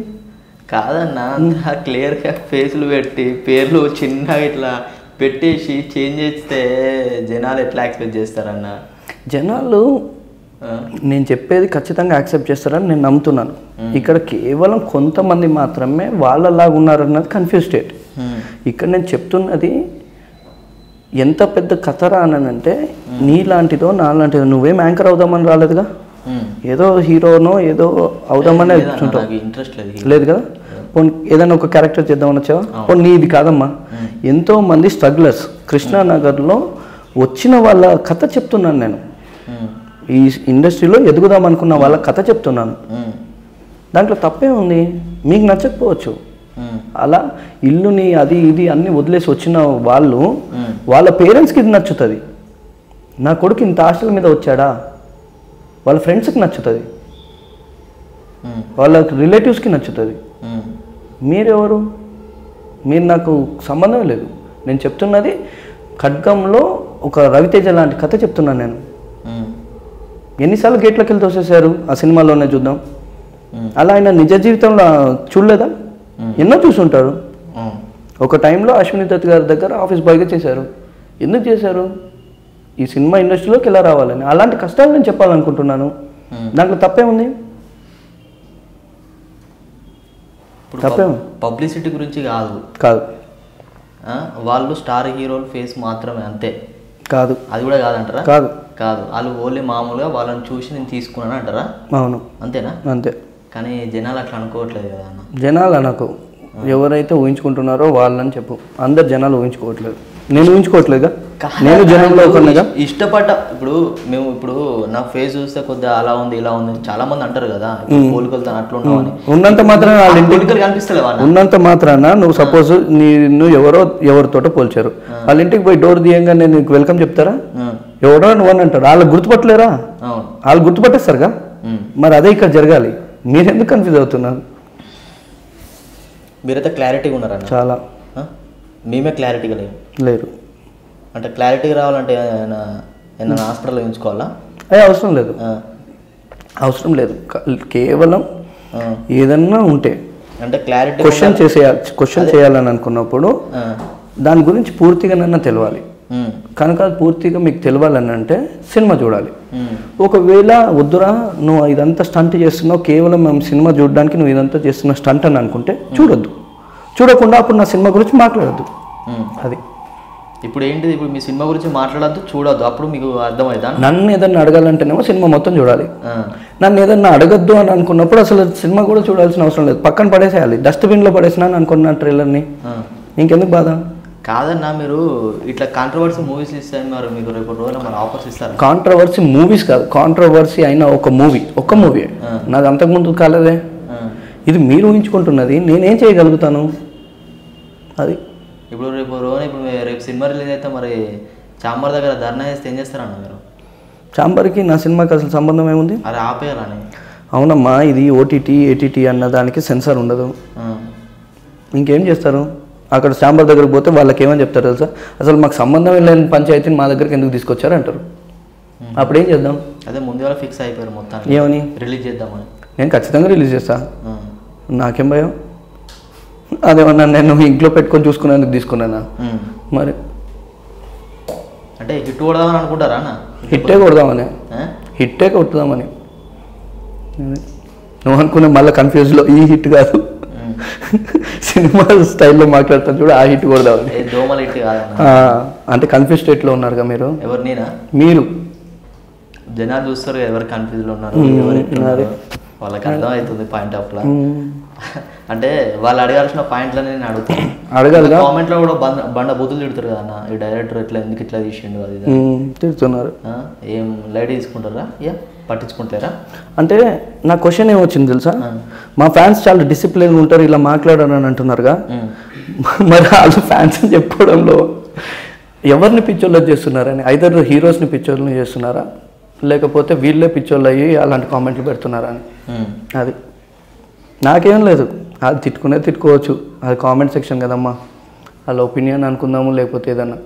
కాదన్న అంత క్లియర్గా ఫేస్లు పెట్టి పేర్లు చిన్నగా ఇట్లా పెట్టేసి చేంజ్ చేస్తే జనాలు ఎట్లా యాక్సెప్ట్ చేస్తారన్న? జనాలు నేను చెప్పేది ఖచ్చితంగా యాక్సెప్ట్ చేస్తారని నేను నమ్ముతున్నాను. ఇక్కడ కేవలం కొంతమంది మాత్రమే వాళ్ళలాగా ఉన్నారన్నది కన్ఫ్యూజ్ స్టేట్. ఇక్కడ నేను చెప్తున్నది ఎంత పెద్ద కథరా అనంటే నీలాంటిదో నాలాంటిదో నువ్వేం యాంకర్ అవుదామని రాలేదుగా. ఏదో హీరోనో ఏదో అవుదామని కూర్చుంటావు ఇంట్రెస్ట్ లేదు లేదు కదా? పోనీ ఏదైనా ఒక క్యారెక్టర్ చేద్దామని వచ్చావా? పోనీ నీ ఇది కాదమ్మా ఎంతో మంది స్ట్రగ్లర్స్ కృష్ణానగర్లో వచ్చిన వాళ్ళ కథ చెప్తున్నాను నేను. ఈ ఇండస్ట్రీలో ఎదుగుదాం అనుకున్న వాళ్ళ కథ చెప్తున్నాను. దాంట్లో తప్పే ఉంది. మీకు నచ్చకపోవచ్చు. అలా ఇల్లుని అది ఇది అన్ని వదిలేసి వచ్చిన వాళ్ళు వాళ్ళ పేరెంట్స్కి ఇది నచ్చుతుంది. నా కొడుకు ఇంత ఆశల మీద వచ్చాడా? వాళ్ళ ఫ్రెండ్స్కి నచ్చుతుంది. వాళ్ళ రిలేటివ్స్కి నచ్చుతుంది. మీరెవరు? మీరు నాకు సంబంధం లేదు. నేను చెప్తున్నది ఖడ్గంలో ఒక రవితేజ లాంటి కథ చెప్తున్నాను నేను. ఎన్నిసార్లు గేట్లోకి వెళ్ళి తోసేశారు? ఆ సినిమాలోనే చూద్దాం. అలా ఆయన నిజ జీవితంలో చూడలేదా? ఎన్నో చూసుంటారు. ఒక టైంలో అశ్విని దత్ గారి దగ్గర ఆఫీస్ బాయ్గా చేశారు. ఎందుకు చేశారు? ఈ సినిమా ఇండస్ట్రీలోకి ఎలా రావాలని? అలాంటి కష్టాలు నేను చెప్పాలనుకుంటున్నాను. దాంట్లో తప్పే ఉంది తప్పేం? పబ్- పబ్లిసిటీ గురించి కాదు. కాదు. వాళ్ళు స్టార్ హీరోల ఫేస్ మాత్రమే అంతే. కాదు. అది కూడా కాదంటారా? కాదు. కాదు. వాళ్ళు ఓన్లీ మామూలుగా వాళ్ళని చూసి నేను తీసుకున్నాను అంటారా? అవును. అంతేనా? అంతే. కానీ జనాలు అట్లా అనుకోవట్లేదు కదా అన్న. జనాలు నాకు ఎవరైతే ఊహించుకుంటున్నారో వాళ్ళని చెప్పు. అందరు జనాలు ఊహించుకోవట్లేదు. నేను ఊహించుకోవట్లేదుగా? నేను జనంలో ఒకరినిగా? ఇష్టపడ్డ ఇప్పుడు మేము ఇప్పుడు నా ఫేస్ చూస్తే కొద్దిగా అలా ఉంది ఇలా ఉంది చాలా మంది అంటారు కదా. పోలికలతో అట్లా ఉన్నామని ఉన్నంత మాత్రాన వాళ్ళ ఇంటికి పోలికలు కనిపిస్తలేవా ఉన్నంత మాత్రాన నువ్వు సపోజ్ నిన్ను ఎవరో ఎవరితోటో పోల్చారు. వాళ్ళ ఇంటికి పోయి డోర్ తీయంగా నేను నీకు వెల్కమ్ చెప్తారా? ఎవడో నువ్వు అని అంటారు. వాళ్ళు గుర్తుపట్టలేరా? వాళ్ళు గుర్తుపట్టేస్తారుగా. మరి అదే ఇక్కడ జరగాలి. మీరు ఎందుకు కన్ఫ్యూజ్ అవుతున్నారు? మీరైతే క్లారిటీగా ఉన్నారన్న. చాలా? మేమే క్లారిటీగా లేవు లేరు. అంటే క్లారిటీగా రావాలంటే ఏమైనా హాస్పిటల్లో ఉంచుకోవాలా? అది అవసరం లేదు. అవసరం లేదు. కేవలం. ఏదన్నా ఉంటే అంటే క్లారిటీ క్వశ్చన్ చేసే క్వశ్చన్ చేయాలని అనుకున్నప్పుడు దాని గురించి పూర్తిగా నన్న తెలవాలి. కనుక పూర్తిగా మీకు తెలవాలని అంటే సినిమా చూడాలి. ఒకవేళ వద్దురా నువ్వు ఇదంతా స్టంట్ చేస్తున్నావు కేవలం మేము సినిమా చూడడానికి నువ్వు ఇదంతా చేస్తున్న స్టంట్ అని అనుకుంటే చూడొద్దు. చూడకుండా అప్పుడు నా సినిమా గురించి మాట్లాడద్దు. అది. ఇప్పుడు ఏంటిది? ఇప్పుడు మీ సినిమా గురించి మాట్లాడద్దు చూడొద్దు. అప్పుడు మీకు అర్థమైందా నన్ను ఏదన్నా అడగాలంటేనేమో సినిమా మొత్తం చూడాలి. నన్ను ఏదన్నా అడగద్దు అని అనుకున్నప్పుడు అసలు సినిమా కూడా చూడాల్సిన అవసరం లేదు. పక్కన పడేసేయాలి. డస్ట్బిన్లో పడేసినాను అనుకున్న ట్రైలర్ని. ఇంకెందుకు బాధ? కాదన్నా మీరు ఇట్లా కాంట్రవర్సీ మూవీస్ ఇస్తే మరి మీకు రేపు రోజున మరి ఆఫర్స్ ఇస్తారా? కాంట్రవర్సీ మూవీస్ కాదు. కాంట్రవర్సీ అయిన ఒక మూవీ ఒక్క మూవీ నాది అంతకుముందు కాలేదే. ఇది మీరు ఊహించుకుంటున్నది నేనేం చేయగలుగుతాను? అది. ఇప్పుడు రేపు రోజున ఇప్పుడు రేపు సినిమా రిలీజ్ అయితే మరి చాంబర్ దగ్గర ధర్నా చేస్తే ఏం చేస్తారన్న మీరు? చాంబర్కి నా సినిమాకి అసలు సంబంధం ఏముంది? అరే ఆపేయాలని. అవునమ్మా ఇది ఓటీటీ ఏటీటీ అన్న దానికి సెన్సార్ ఉండదు. ఇంకేం చేస్తారు? అక్కడ చాంబర్ దగ్గరకు పోతే వాళ్ళకి ఏమని చెప్తారు తెలుసా? అసలు మాకు సంబంధం లేని పంచాయతీని మా దగ్గరికి ఎందుకు తీసుకొచ్చారు అంటారు. అప్పుడు ఏం చేద్దాం? అదే ముందుగా ఫిక్స్ అయిపోయారు మొత్తానికి. ఏమని? రిలీజ్ చేద్దామని. నేను ఖచ్చితంగా రిలీజ్ చేస్తా. ఆ. నాకేం భయం? అదేమన్నా నేను ఇంట్లో పెట్టుకొని చూసుకునేందుకు తీసుకున్నానా. మరి. అంటే హిట్ కొడదామని అనుకుంటారా హిట్టే కొడదామని? హిట్టే కొట్టుదామని. నువ్వు అనుకునే మళ్ళీ కన్ఫ్యూజ్లో ఈ హిట్ కాదు. సినిమా స్టైల్లో మాట్లాడతాను చూడు ఆ హిట్ కొడదామని. అంటే కన్ఫ్యూజ్ స్టేట్లో ఉన్నారుగా మీరు? ఎవరు నేనా? మీరు. జనాలు చూస్తారు ఎవరు కన్ఫ్యూజ్లో ఉన్నారు. వాళ్ళకి అర్థం అవుతుంది పాయింట్ ఆఫ్ లా అంటే వాళ్ళు అడగాల్సిన పాయింట్లని నేను అడుగుతాను కామెంట్లో కూడా బండ బండ బూతులు తిడతారు కదా అన్న. ఈ డైరెక్టర్ ఎట్లా ఎందుకు ఇట్లా తీసిండు అది తిడుతున్నారు. ఏం లైట్ తీసుకుంటారా? యా పట్టించుకుంటారా అంటే నా క్వశ్చన్ ఏమొచ్చింది తెలుసా? మా ఫ్యాన్స్ చాలా డిసిప్లిన్ ఉంటారు ఇలా మాట్లాడారు అని అంటున్నారుగా. మరి వాళ్ళు ఫ్యాన్స్ అని చెప్పుకోవడంలో ఎవరిని పిచ్చోళ్ళు చేస్తున్నారని? ఐదర్ హీరోస్ని పిచ్చోళ్ళని చేస్తున్నారా? లేకపోతే వీళ్ళే పిచ్చోళ్ళు అయ్యి అలాంటి కామెంట్లు పెడుతున్నారా అని ఉమ్. అది. నాకేం లేదు. అది తిట్టుకునే తిట్టుకోవచ్చు. అది కామెంట్ సెక్షన్ కదమ్మా. వాళ్ళ ఒపీనియన్ అనుకుందాము లేకపోతే ఏదన్నా.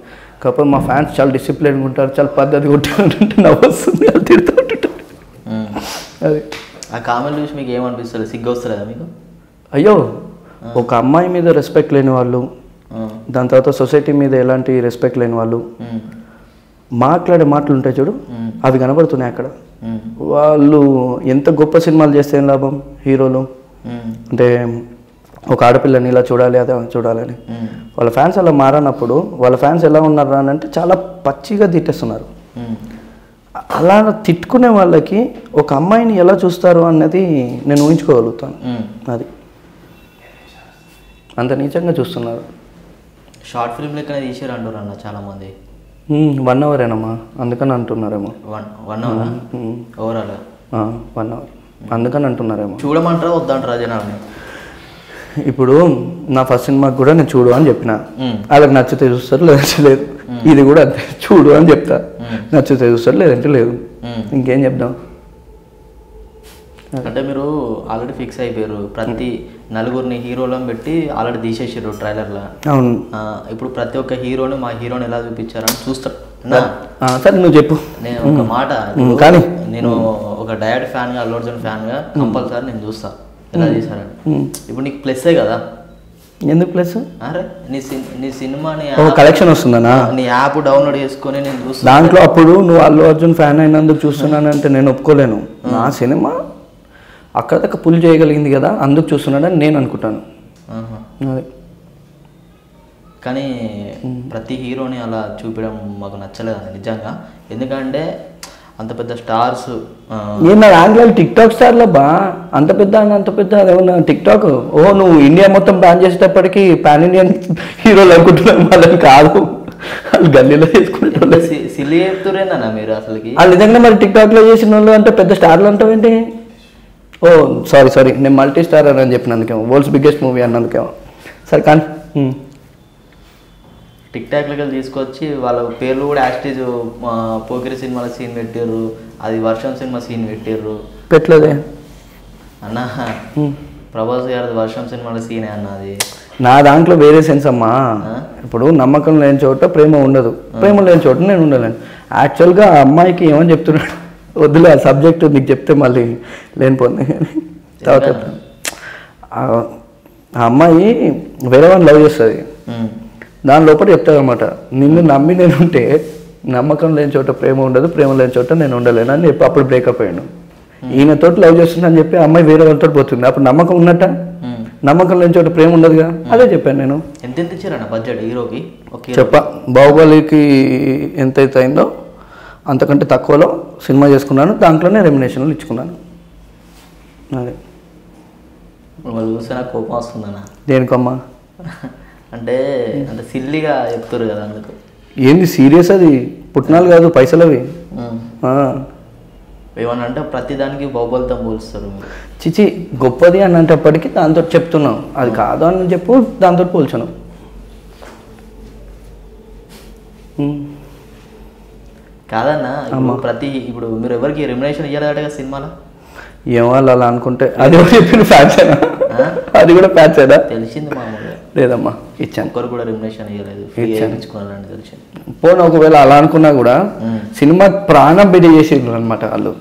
కాకపోతే మా ఫ్యాన్స్ చాలా డిసిప్లిన్గా ఉంటారు. చాలా పద్ధతిగా ఉంటారంటే నవ్వు వస్తుంది వాళ్ళు తిడుతూ ఉంటుంటారు. అది. ఆ కామెంట్ చూసి మీకు ఏమనిపిస్తుంది సిగ్గు వస్తుందా మీకు? అయ్యో! ఒక అమ్మాయి మీద రెస్పెక్ట్ లేని వాళ్ళు. దాని తర్వాత సొసైటీ మీద ఎలాంటి రెస్పెక్ట్ లేని వాళ్ళు. మాట్లాడే మాటలు ఉంటాయి చూడు. అవి కనబడుతున్నాయి అక్కడ. వాళ్ళు ఎంత గొప్ప సినిమాలు చేస్తే ఏం లాభం హీరోలు. అంటే ఒక ఆడపిల్లని ఇలా చూడాలి అదే చూడాలని. వాళ్ళ ఫ్యాన్స్ అలా మారనప్పుడు వాళ్ళ ఫ్యాన్స్ ఎలా ఉన్నారు అని అంటే చాలా పచ్చిగా తిట్టేస్తున్నారు. అలా తిట్టుకునే వాళ్ళకి ఒక అమ్మాయిని ఎలా చూస్తారు అన్నది నేను ఊహించుకోగలుగుతాను. అది అంత నీచంగా చూస్తున్నారు షార్ట్ ఫిల్మ్ లెక్కనే తీసారు అంటారు అన్న చాలా వన్ అవర్ేనమ్మా అందుకని అంటున్నారేమో. One one hour overall one hour అందుకని అంటున్నారేమో. చూడమంటారా వద్దంటారా జనాల్ని? ఇప్పుడు నా ఫస్ట్ సినిమాకి కూడా నేను చూడు అని చెప్పిన. వాళ్ళకి నచ్చితే చూస్తారు లేదంటే లేదు. ఇది కూడా అంతే. చూడు అని చెప్తా. నచ్చితే చూస్తారు లేదంటే లేదు. ఇంకేం చెప్దాం? అంటే మీరు ఆల్రెడీ ఫిక్స్ అయిపోయారు. ప్రతి నలుగురిని హీరోలను పెట్టి ఆల్రెడీ తీసేసారు ట్రైలర్లో. అవును. ఇప్పుడు ప్రతి ఒక్క హీరోని మా హీరోని ఎలా చూపించారని చూస్తారు. సరే నువ్వు చెప్పు. నేను ఒక మాట. కానీ. నేను ఒక డయట్ ఫ్యాన్గా అల్లు అర్జున్ ఫ్యాన్గా కంపల్సరీ నేను చూస్తా. ఎలా చేశారని. ఇప్పుడు నీకు ప్లస్సే కదా. ఎందుకు ప్లస్? అరే నీ నీ సినిమాని ఓ కలెక్షన్ వస్తుందనా? నీ యాప్ డౌన్లోడ్ చేసుకొని నేను చూస్తా. దాంట్లో అప్పుడు నువ్వు అల్లు అర్జున్ ఫ్యాన్ అయినందుకు చూస్తున్నానంటే నేను ఒప్పుకోలేను. నా సినిమా అక్కడ దాకా పుల్ చేయగలిగింది కదా అందుకు చూస్తున్నాడని నేను అనుకుంటాను. అది. కానీ ప్రతి హీరోని అలా చూపించడం మాకు నచ్చలేదు నిజంగా. ఎందుకంటే అంత పెద్ద స్టార్స్ నేను నా దాంట్లో టిక్ టాక్ స్టార్లో బా అంత పెద్ద అంత పెద్ద అదేమన్నా టిక్ టాక్ ఓ నువ్వు ఇండియా మొత్తం బ్యాన్ చేసేటప్పటికి పాన్ ఇండియన్ హీరోలు అనుకుంటున్నాను వాళ్ళని కాదు. వాళ్ళు గల్లీలో చేసుకుంటారు సిల్లి చెప్తురేందన్న మీరు అసలుకి? వాళ్ళు నిజంగా మరి టిక్ టాక్లో చేసిన వాళ్ళు అంటే పెద్ద స్టార్లు అంటావేంటి? ఓ సారీ సారీ. నేను మల్టీ స్టార్ అని చెప్పినందుకేమో. వరల్డ్స్ బిగ్గెస్ట్ మూవీ అన్నందుకేమో. సరే కానీ. టిక్ టాక్ లెక్కలు తీసుకొచ్చి వాళ్ళ పేర్లు కూడా యాస్టేజ్ పోకిరి సినిమాల సీన్ పెట్టారు అది వర్షం సినిమా సీన్ పెట్టారు పెట్టలేదే. అన్న. ప్రభాస్ గారి వర్షం సినిమాల సీనే అన్న అది? నా దాంట్లో వేరే సెన్స్ అమ్మా? ఇప్పుడు నమ్మకం లేని చోట ప్రేమ ఉండదు. ప్రేమ లేని చోట నేను ఉండలేను. యాక్చువల్గా ఆ అమ్మాయికి ఏమని చెప్తున్నాడు? వద్దులే ఆ సబ్జెక్ట్ నీకు చెప్తే మళ్ళీ లేనిపోతుంది తర్వాత చెప్తాను. ఆ అమ్మాయి వేరే వాళ్ళని లవ్ చేస్తుంది. దాని లోపల చెప్తాడు అనమాట నిన్ను నమ్మి నేను ఉంటే నమ్మకం లేని చోట ప్రేమ ఉండదు ప్రేమ లేని చోట నేను ఉండలేను అని చెప్పి అప్పుడు బ్రేకప్ అయ్యాను ఈయనతో లవ్ చేస్తున్నా అని చెప్పి అమ్మాయి వేరే వాళ్ళతో పోతుంది. అప్పుడు నమ్మకం ఉన్నట్ట. నమ్మకం లేని చోట ప్రేమ ఉండదుగా? అదే చెప్పాను నేను. ఎంత ఎంత ఇచ్చారన్న బడ్జెట్ హీరోకి? చెప్ప బాహుబలికి ఎంతైతే అయిందో అంతకంటే తక్కువలో సినిమా చేసుకున్నాను దాంట్లోనే రెమినేషన్లు ఇచ్చుకున్నాను. అదే. చూస్తే నాకు కోపం వస్తుందన్న. దేనికమ్మా? అంటే అంటే సిల్లిగా చెప్తారు కదా అందుకు. ఏంది సీరియస్ అది? పుట్టినాలు కాదు పైసలు అవి. ఏమన్నా అంటే ప్రతి దానికి బాహుబలితో పోలుస్తారు చిచి గొప్పది అని అంటప్పటికీ దాంతో చెప్తున్నాం. అది కాదు అని చెప్పు దాంతో పోల్చను. కాదన్న ప్రతి ఇప్పుడు మీరు ఎవరికి రెమ్యునేషన్ ఇవ్వలేదట సినిమాలో? ఏమో వాళ్ళు అలా అనుకుంటే అది కూడా చెప్పిన ఆ? అది కూడా ఫ్యాన్సేనా తెలిసింది మామూలుగా. లేదమ్మా ఇచ్చాను. ఒక్కరు కూడా రెమ్యునేషన్ ఇవ్వలేదు ఇచ్చుకోవాలని తెలిసింది. పోనీ ఒకవేళ అలా అనుకున్నా కూడా. సినిమా ప్రాణం పెట్టి చేసేది అనమాట వాళ్ళు.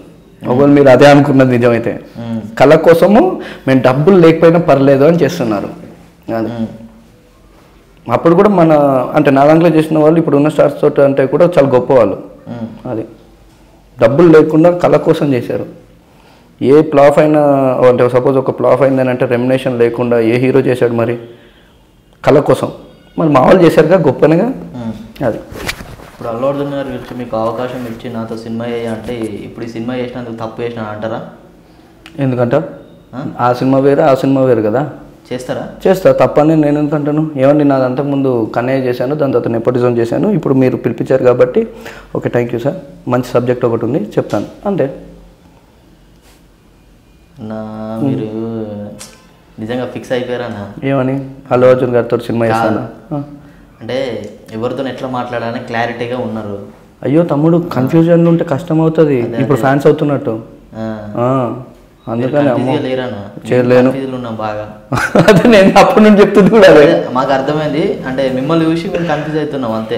ఒకవేళ మీరు అదే అనుకున్నది నిజమైతే. కళ కోసము మేము డబ్బులు లేకపోయినా పర్లేదు అని చేస్తున్నారు. అది. అప్పుడు కూడా మన అంటే నా దాంట్లో చేసిన వాళ్ళు ఇప్పుడు ఉన్న స్టార్స్ తోటి అంటే కూడా చాలా గొప్ప వాళ్ళు. అది. డబ్బులు లేకుండా కళ కోసం చేశారు. ఏ ప్లాఫ్ అయినా అంటే సపోజ్ ఒక ప్లాఫ్ అయిందని అంటే రెమినేషన్ లేకుండా ఏ హీరో చేశాడు మరి? కళ కోసం. మరి మా వాళ్ళు చేశారుగా గొప్పనిగా. అది. ఇప్పుడు అల్లు అర్జున్ గారు గురించి మీకు అవకాశం ఇచ్చి నాతో సినిమా చేయ అంటే ఇప్పుడు ఈ సినిమా చేసినందుకు తప్పు చేసిన అంటారా? ఎందుకంట? ఆ సినిమా వేరే ఆ సినిమా వేరు కదా. చేస్తారా? చేస్తా తప్పని నేను ఎందుకంటాను? ఏమండి నాది అంతకుముందు కన్నయ్య చేశాను దాని తర్వాత నెపోటిజం చేశాను ఇప్పుడు మీరు పిలిపించారు కాబట్టి ఓకే థ్యాంక్ యూ సార్ మంచి సబ్జెక్ట్ ఒకటి ఉంది చెప్తాను అంతే. నా మీరు నిజంగా ఫిక్స్ అయిపోయారన్నా. ఏమని? అల్లు అర్జున్ గారితో సినిమా చేస్తాను. అంటే ఎవరితో ఎట్లా మాట్లాడాలని క్లారిటీగా ఉన్నారు. అయ్యో తమ్ముడు కన్ఫ్యూజన్ ఉంటే కష్టం అవుతుంది ఇప్పుడు ఫ్యాన్స్ అవుతున్నట్టు. అందుకని అమ్మో చేయలేను. బాగా. అదే నేను అప్పటి నుంచి చెప్తుంది కూడా అదే. మాకు అర్థమైంది. అంటే మిమ్మల్ని చూసి మేము కన్ఫ్యూజ్ అవుతున్నాం అంతే.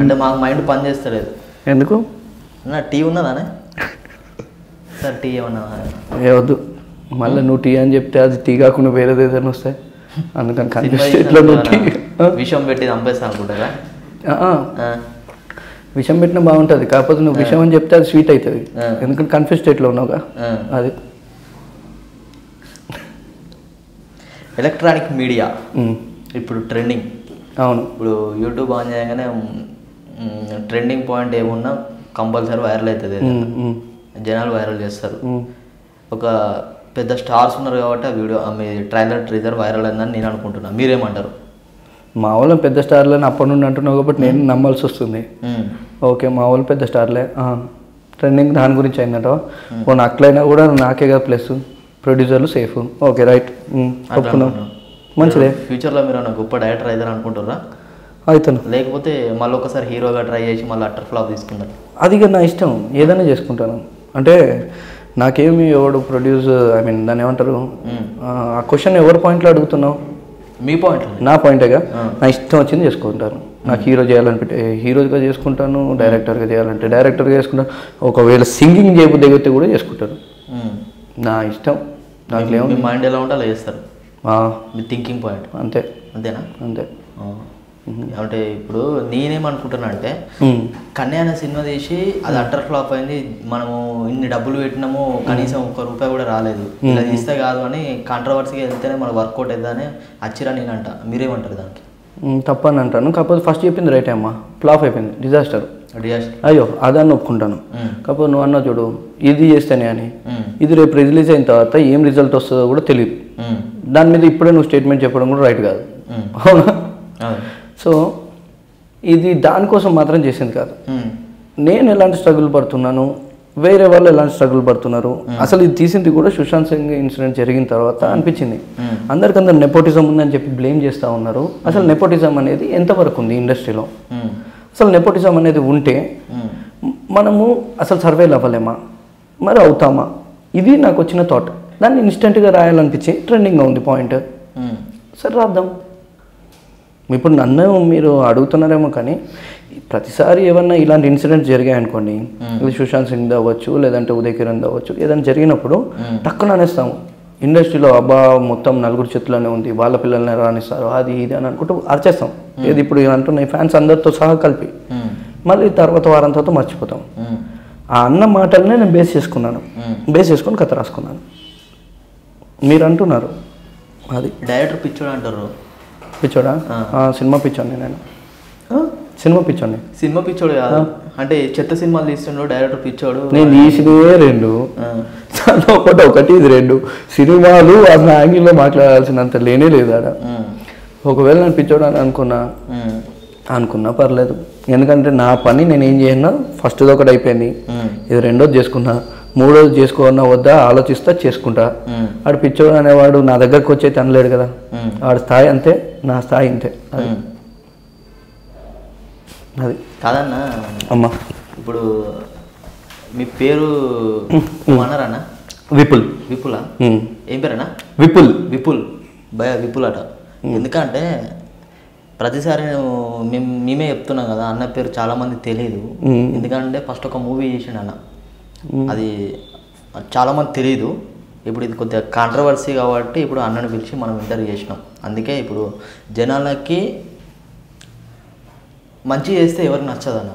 అంటే మాకు మైండ్ పని చేస్తలేదు. ఎందుకు? నా టీ ఉన్నదానే సార్ టీ ఏమన్నా వద్దు. మళ్ళీ నువ్వు టీ అని చెప్తే అది టీ కాకుండా వేరేది ఏదైనా వస్తాయి. అందుకని ఎట్లా నువ్వు టీ విషం పెట్టి చంపేస్తా అనుకుంటారా. విషం పెట్టినా బాగుంటుంది. కాకపోతే నువ్వు విషం అని చెప్తే అది స్వీట్ అవుతుంది. ఎందుకంటే కన్ఫ్యూజ్ స్టేట్లో ఉన్నావుగా. అది. ఎలక్ట్రానిక్ మీడియా ఇప్పుడు ట్రెండింగ్ అవును. ఇప్పుడు యూట్యూబ్ ఆన్ చేయగానే ట్రెండింగ్ పాయింట్ ఏమున్నా కంపల్సరీ వైరల్ అవుతుంది జనాలు వైరల్ చేస్తారు. ఒక పెద్ద స్టార్స్ ఉన్నారు కాబట్టి ఆ వీడియో మీ ట్రైలర్ ట్రీజర్ వైరల్ అయిందని నేను అనుకుంటున్నా. మీరేమంటారు? మా వాళ్ళు పెద్ద స్టార్లని అప్పటి నుండి అంటున్నావు కాబట్టి నేను నమ్మాల్సి వస్తుంది. ఓకే మా వాళ్ళు పెద్ద స్టార్లే ట్రెండింగ్ దాని గురించి అయిందట. అట్లయినా కూడా నాకే కదా ప్లస్ ప్రొడ్యూసర్లు సేఫ్. Okay right. ఒప్పుకున్నాం. మంచిదే. ఫ్యూచర్లో మీరు గొప్ప డైరెక్టర్ అవుతారు అనుకుంటారా అవుతాను. లేకపోతే మళ్ళీ ఒకసారి హీరోగా ట్రై చేసి మళ్ళీ అట్టర్ ఫ్లాప్ తీసుకుంటారు అది నా ఇష్టం. ఏదైనా చేసుకుంటాను. అంటే నాకేమి ఎవడు ప్రొడ్యూస్ ఐ మీన్ దాన్ని ఏమంటారు? ఆ క్వశ్చన్ ఎవరి పాయింట్లో అడుగుతున్నావు? మీ పాయింట్ నా పాయింటేగా నా ఇష్టం వచ్చింది చేసుకుంటాను. నాకు హీరో చేయాలనిపితే హీరోగా చేసుకుంటాను డైరెక్టర్గా చేయాలంటే డైరెక్టర్గా చేసుకుంటాను. ఒకవేళ సింగింగ్ చేయబుద్ధి కూడా చేసుకుంటాను. నా ఇష్టం. నాకు లేవు. మీ మైండ్ ఎలా ఉంటే అలా చేస్తారు. మీ థింకింగ్ పాయింట్ అంతే. అంతేనా? అంతే. అంటే ఇప్పుడు నేనేమనుకుంటున్నా అంటే ఉమ్. కన్యా అనే సినిమా తీసి అది అట్టర్ ఫ్లాప్ అయింది మనము ఇన్ని డబ్బులు పెట్టినాము కనీసం ఒక్క రూపాయి కూడా రాలేదు. ఇలా తీస్తే కాదు అని కాంట్రవర్సీగా వెళ్తేనే మన వర్కౌట్ అవుతుందని అచ్చిరా నేను అంట మీరేమంటారు దానికి? తప్పని అంటాను కాకపోతే ఫస్ట్ చెప్పింది రైట్ అమ్మా. ఫ్లాప్ అయిపోయింది. డిజాస్టర్ అయ్యో అదాన్ని ఒప్పుకుంటాను. కాకపోతే నువ్వు అన్నావు చూడు ఇది చేస్తేనే అని. ఇది రేపు రిలీజ్ అయిన తర్వాత ఏం రిజల్ట్ వస్తుందో కూడా తెలియదు దాని మీద ఇప్పుడే నువ్వు స్టేట్మెంట్ చెప్పడం కూడా రైట్ కాదు. అవునా? సో ఇది దానికోసం మాత్రం చేసింది కాదు. నేను ఎలాంటి స్ట్రగుల్ పడుతున్నాను? వేరే వాళ్ళు ఎలాంటి స్ట్రగుల్ పడుతున్నారు? అసలు ఇది తీసింది కూడా సుశాంత్ సింగ్ ఇన్సిడెంట్ జరిగిన తర్వాత అనిపించింది. అందరికందరు నెపోటిజం ఉందని చెప్పి బ్లేమ్ చేస్తూ ఉన్నారు. అసలు నెపోటిజం అనేది ఎంతవరకు ఉంది ఇండస్ట్రీలో. అసలు నెపోటిజం అనేది ఉంటే. మనము అసలు సర్వేలు అవ్వలేమా? మరి అవుతామా? ఇది నాకు వచ్చిన థాట్ దాన్ని ఇన్స్టెంట్గా రాయాలనిపించి ట్రెండింగ్గా ఉంది పాయింట్. సరే రాద్దాం. ఇప్పుడు నన్ను మీరు అడుగుతున్నారేమో కానీ ప్రతిసారి ఏమన్నా ఇలాంటి ఇన్సిడెంట్స్ జరిగాయి అనుకోండి ఇది సుశాంత్ సింగ్ అవ్వచ్చు లేదంటే ఉదయ్ కిరణ్ అవ్వచ్చు ఏదైనా జరిగినప్పుడు టక్కున అనేస్తాము. ఇండస్ట్రీలో అబ్బా మొత్తం నలుగురు చేతుల్లోనే ఉంది వాళ్ళ పిల్లల్ని రాణిస్తారు అది ఇది అని అనుకుంటూ అరిచేస్తాం. ఏది ఇప్పుడు అంటున్నాయి ఫ్యాన్స్ అందరితో సహా కలిపి. మళ్ళీ తర్వాత వారం తర్వాత మర్చిపోతాం. ఆ అన్న మాటలనే నేను బేస్ చేసుకున్నాను. బేస్ చేసుకొని కథ రాసుకున్నాను. మీరు అంటున్నారు అది. డైరెక్టర్ పిచ్చోడు అంటారు. పిచ్చోడా? సినిమా పిచ్చోని నేను. సినిమా పిచ్చోని సినిమా పిచ్చోడు అంటే చెత్త సినిమాలు తీస్తుండో డైరెక్టర్ పిచ్చోడు. నేను తీసినవే రెండు. దాంట్లో ఒకటి ఒకటి ఇది రెండు సినిమాలు అసలు యాంగిల్లో మాట్లాడాల్సినంత లేనే లేదు ఆడ మ్మ్. ఒకవేళ నేను పిచ్చోడు అని అనుకున్నా. అనుకున్నా పర్లేదు ఎందుకంటే నా పని నేను ఏం చేయను ఫస్ట్ది ఒకటి అయిపోయింది. ఇది రెండోది చేసుకున్నా మూడోది చేసుకోవన్నా వద్దా ఆలోచిస్తా చేసుకుంటా. ఆడు పిచ్చోడు అనేవాడు నా దగ్గరకు వచ్చే అనలేడు కదా. ఆడి స్థాయి అంతే నా స్థాయి అంతే. అది కాదన్నా అమ్మా ఇప్పుడు మీ పేరు అన్నారన్నా విపుల్. విపులా. ఏం పేరన్నా? విపుల్. విపుల్. భయ విపుల్ అట ఎందుకంటే ప్రతిసారి నేను మేము మేమే చెప్తున్నాం కదా అన్న పేరు చాలా మంది తెలియదు. ఎందుకంటే ఫస్ట్ ఒక మూవీ చేసిండు అన్న. అది చాలా మంది తెలియదు ఇప్పుడు ఇది కొద్దిగా కాంట్రవర్సీ కాబట్టి ఇప్పుడు అన్నని పిలిచి మనం ఇంటర్వ్యూ చేసినాం. అందుకే ఇప్పుడు జనాలకి మంచి చేస్తే ఎవరికి నచ్చదు అన్న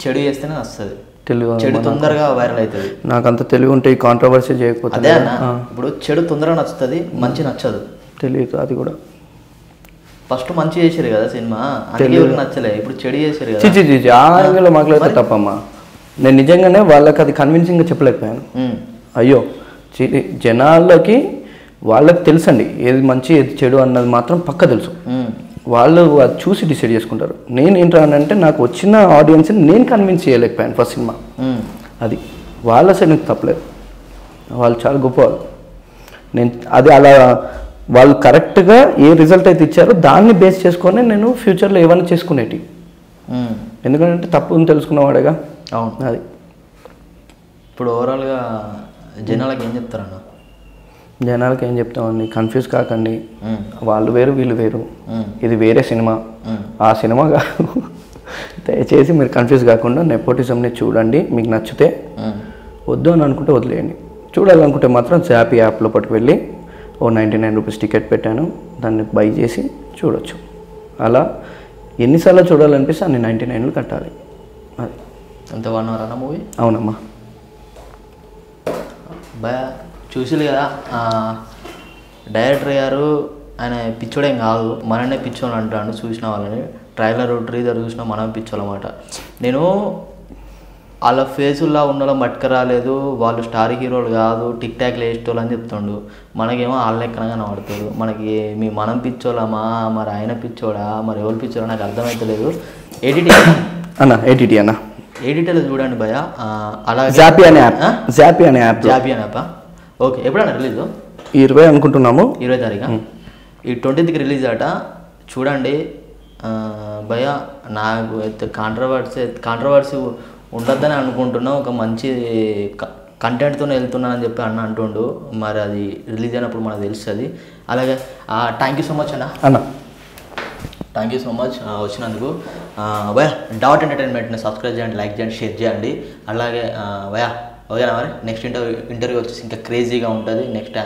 చెడు చేస్తేనే నచ్చుతుంది తెలివి చెడు తొందరగా వైరల్ అవుతుంది. నాకు అంత తెలివి ఉంటే ఈ కాంట్రవర్సీ చేయకపోతే అదే అన్న ఇప్పుడు చెడు తొందరగా నచ్చుతుంది మంచి నచ్చదు. తెలియదు అది కూడా. ఫస్ట్ మంచి చేసారు కదా సినిమా ఎవరికి నచ్చలే ఇప్పుడు చెడు చేసారు కదా. చిచి చిచి ఆ యాంగిల్లో మాట్లాడితే తప్పమ్మా. నేను నిజంగానే వాళ్ళకి అది కన్విన్సింగ్గా చెప్పలేకపోయాను. అయ్యో జనాలకి వాళ్ళకి తెలుసండి ఏది మంచి ఏది చెడు అన్నది మాత్రం పక్క తెలుసు. వాళ్ళు అది చూసి డిసైడ్ చేసుకుంటారు. నేను ఏంటా అంటే నాకు వచ్చిన ఆడియన్స్ని నేను కన్విన్స్ చేయలేకపోయాను ఫస్ట్ సినిమా. అది వాళ్ళ సైడ్ నుంచి తప్పలేదు. వాళ్ళు చాలా గొప్పవాళ్ళు. నేను అది అలా వాళ్ళు కరెక్ట్గా ఏ రిజల్ట్ అయితే ఇచ్చారో దాన్ని బేస్ చేసుకొని నేను ఫ్యూచర్లో ఏమైనా చేసుకునేటి. ఎందుకంటే తప్పు తెలుసుకున్నవాడేగా. అవును. అది. ఇప్పుడు ఓవరాల్గా జనాలకి ఏం చెప్తారన్న? జనాలకి ఏం చెప్తామండి? కన్ఫ్యూజ్ కాకండి. వాళ్ళు వేరు వీళ్ళు వేరు. ఇది వేరే సినిమా. ఆ సినిమా కాదు. దయచేసి మీరు కన్ఫ్యూజ్ కాకుండా నెపోటిజంని చూడండి. మీకు నచ్చితే వద్దు అని అనుకుంటే వదిలేయండి. చూడాలనుకుంటే మాత్రం జాపీ యాప్ లోపలికి వెళ్ళి ఓ నైంటీ నైన్ రూపీస్ టికెట్ పెట్టాను. దాన్ని బై చేసి చూడొచ్చు. అలా ఎన్నిసార్లు చూడాలనిపిస్తే అన్ని నైంటీ నైన్లు కట్టాలి. అది. ఎంత వన్ అవర్ అన్న మూవీ? అవునమ్మా. భయ చూసిలు కదా డైరెక్టర్ గారు ఆయన పిచ్చోడేం కాదు మననే పిచ్చోని అంటాడు చూసిన వాళ్ళని. ట్రైలర్ ట్రీజర్ చూసిన మనం పిచ్చోళ్ళమాట. నేను వాళ్ళ ఫేసుల్లో ఉన్న వాళ్ళ మట్టుక రాలేదు వాళ్ళు స్టార్ హీరోలు కాదు టిక్ టాక్ వేసేటోళ్ళు అని చెప్తుండు. మనకేమో వాళ్ళ లెక్కన కనబడతారు మనకి మీ మనం పిచ్చోళ్ళమా మరి ఆయన పిచ్చోడా మరి ఎవరు పిచ్చోడా నాకు అర్థమవుతలేదు ఎడిటింగ్ అన్న ఏటీటీ అన్న. ఎడిటర్లు చూడండి భయ ఆ, అలాగే జాపీ అనే యాప్ జాపీ అనే యాప్ జాబీ అని అప్ప ఓకే ఎప్పుడన్నా రిలీజ్ ఇరవై అనుకుంటున్నాము. ఇరవై తారీఖు? ఈ ట్వంటీత్కి రిలీజ్ అట చూడండి భయ నాకు అయితే కాంట్రవర్సీ కాంట్రవర్సీ ఉండొద్దని అనుకుంటున్నా ఒక మంచి కంటెంట్తో వెళ్తున్నానని చెప్పి అన్న అంటుండు. మరి అది రిలీజ్ అయినప్పుడు మనకు తెలుస్తుంది. అలాగే థ్యాంక్ యూ సో మచ్ అన్న. అన్న. థ్యాంక్ యూ సో మచ్ వచ్చినందుకు. భయ డాట్ ఎంటర్టైన్మెంట్ని సబ్స్క్రైబ్ చేయండి లైక్ చేయండి షేర్ చేయండి. అలాగే భయ ఓకేనా మరి నెక్స్ట్ ఇంటర్వ్యూ ఇంటర్వ్యూ వచ్చేసి ఇంకా క్రేజీగా ఉంటుంది నెక్స్ట్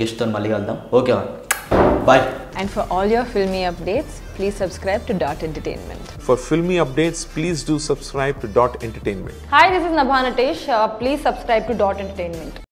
గెస్ట్తో మళ్ళీ కలుద్దాం ఓకే మరి bye And for all your filmy updates, please subscribe to Dot Entertainment. For filmy updates, please do subscribe to Dot Entertainment. Hi, this is Nabha Natesh. Uh, please subscribe to Dot Entertainment.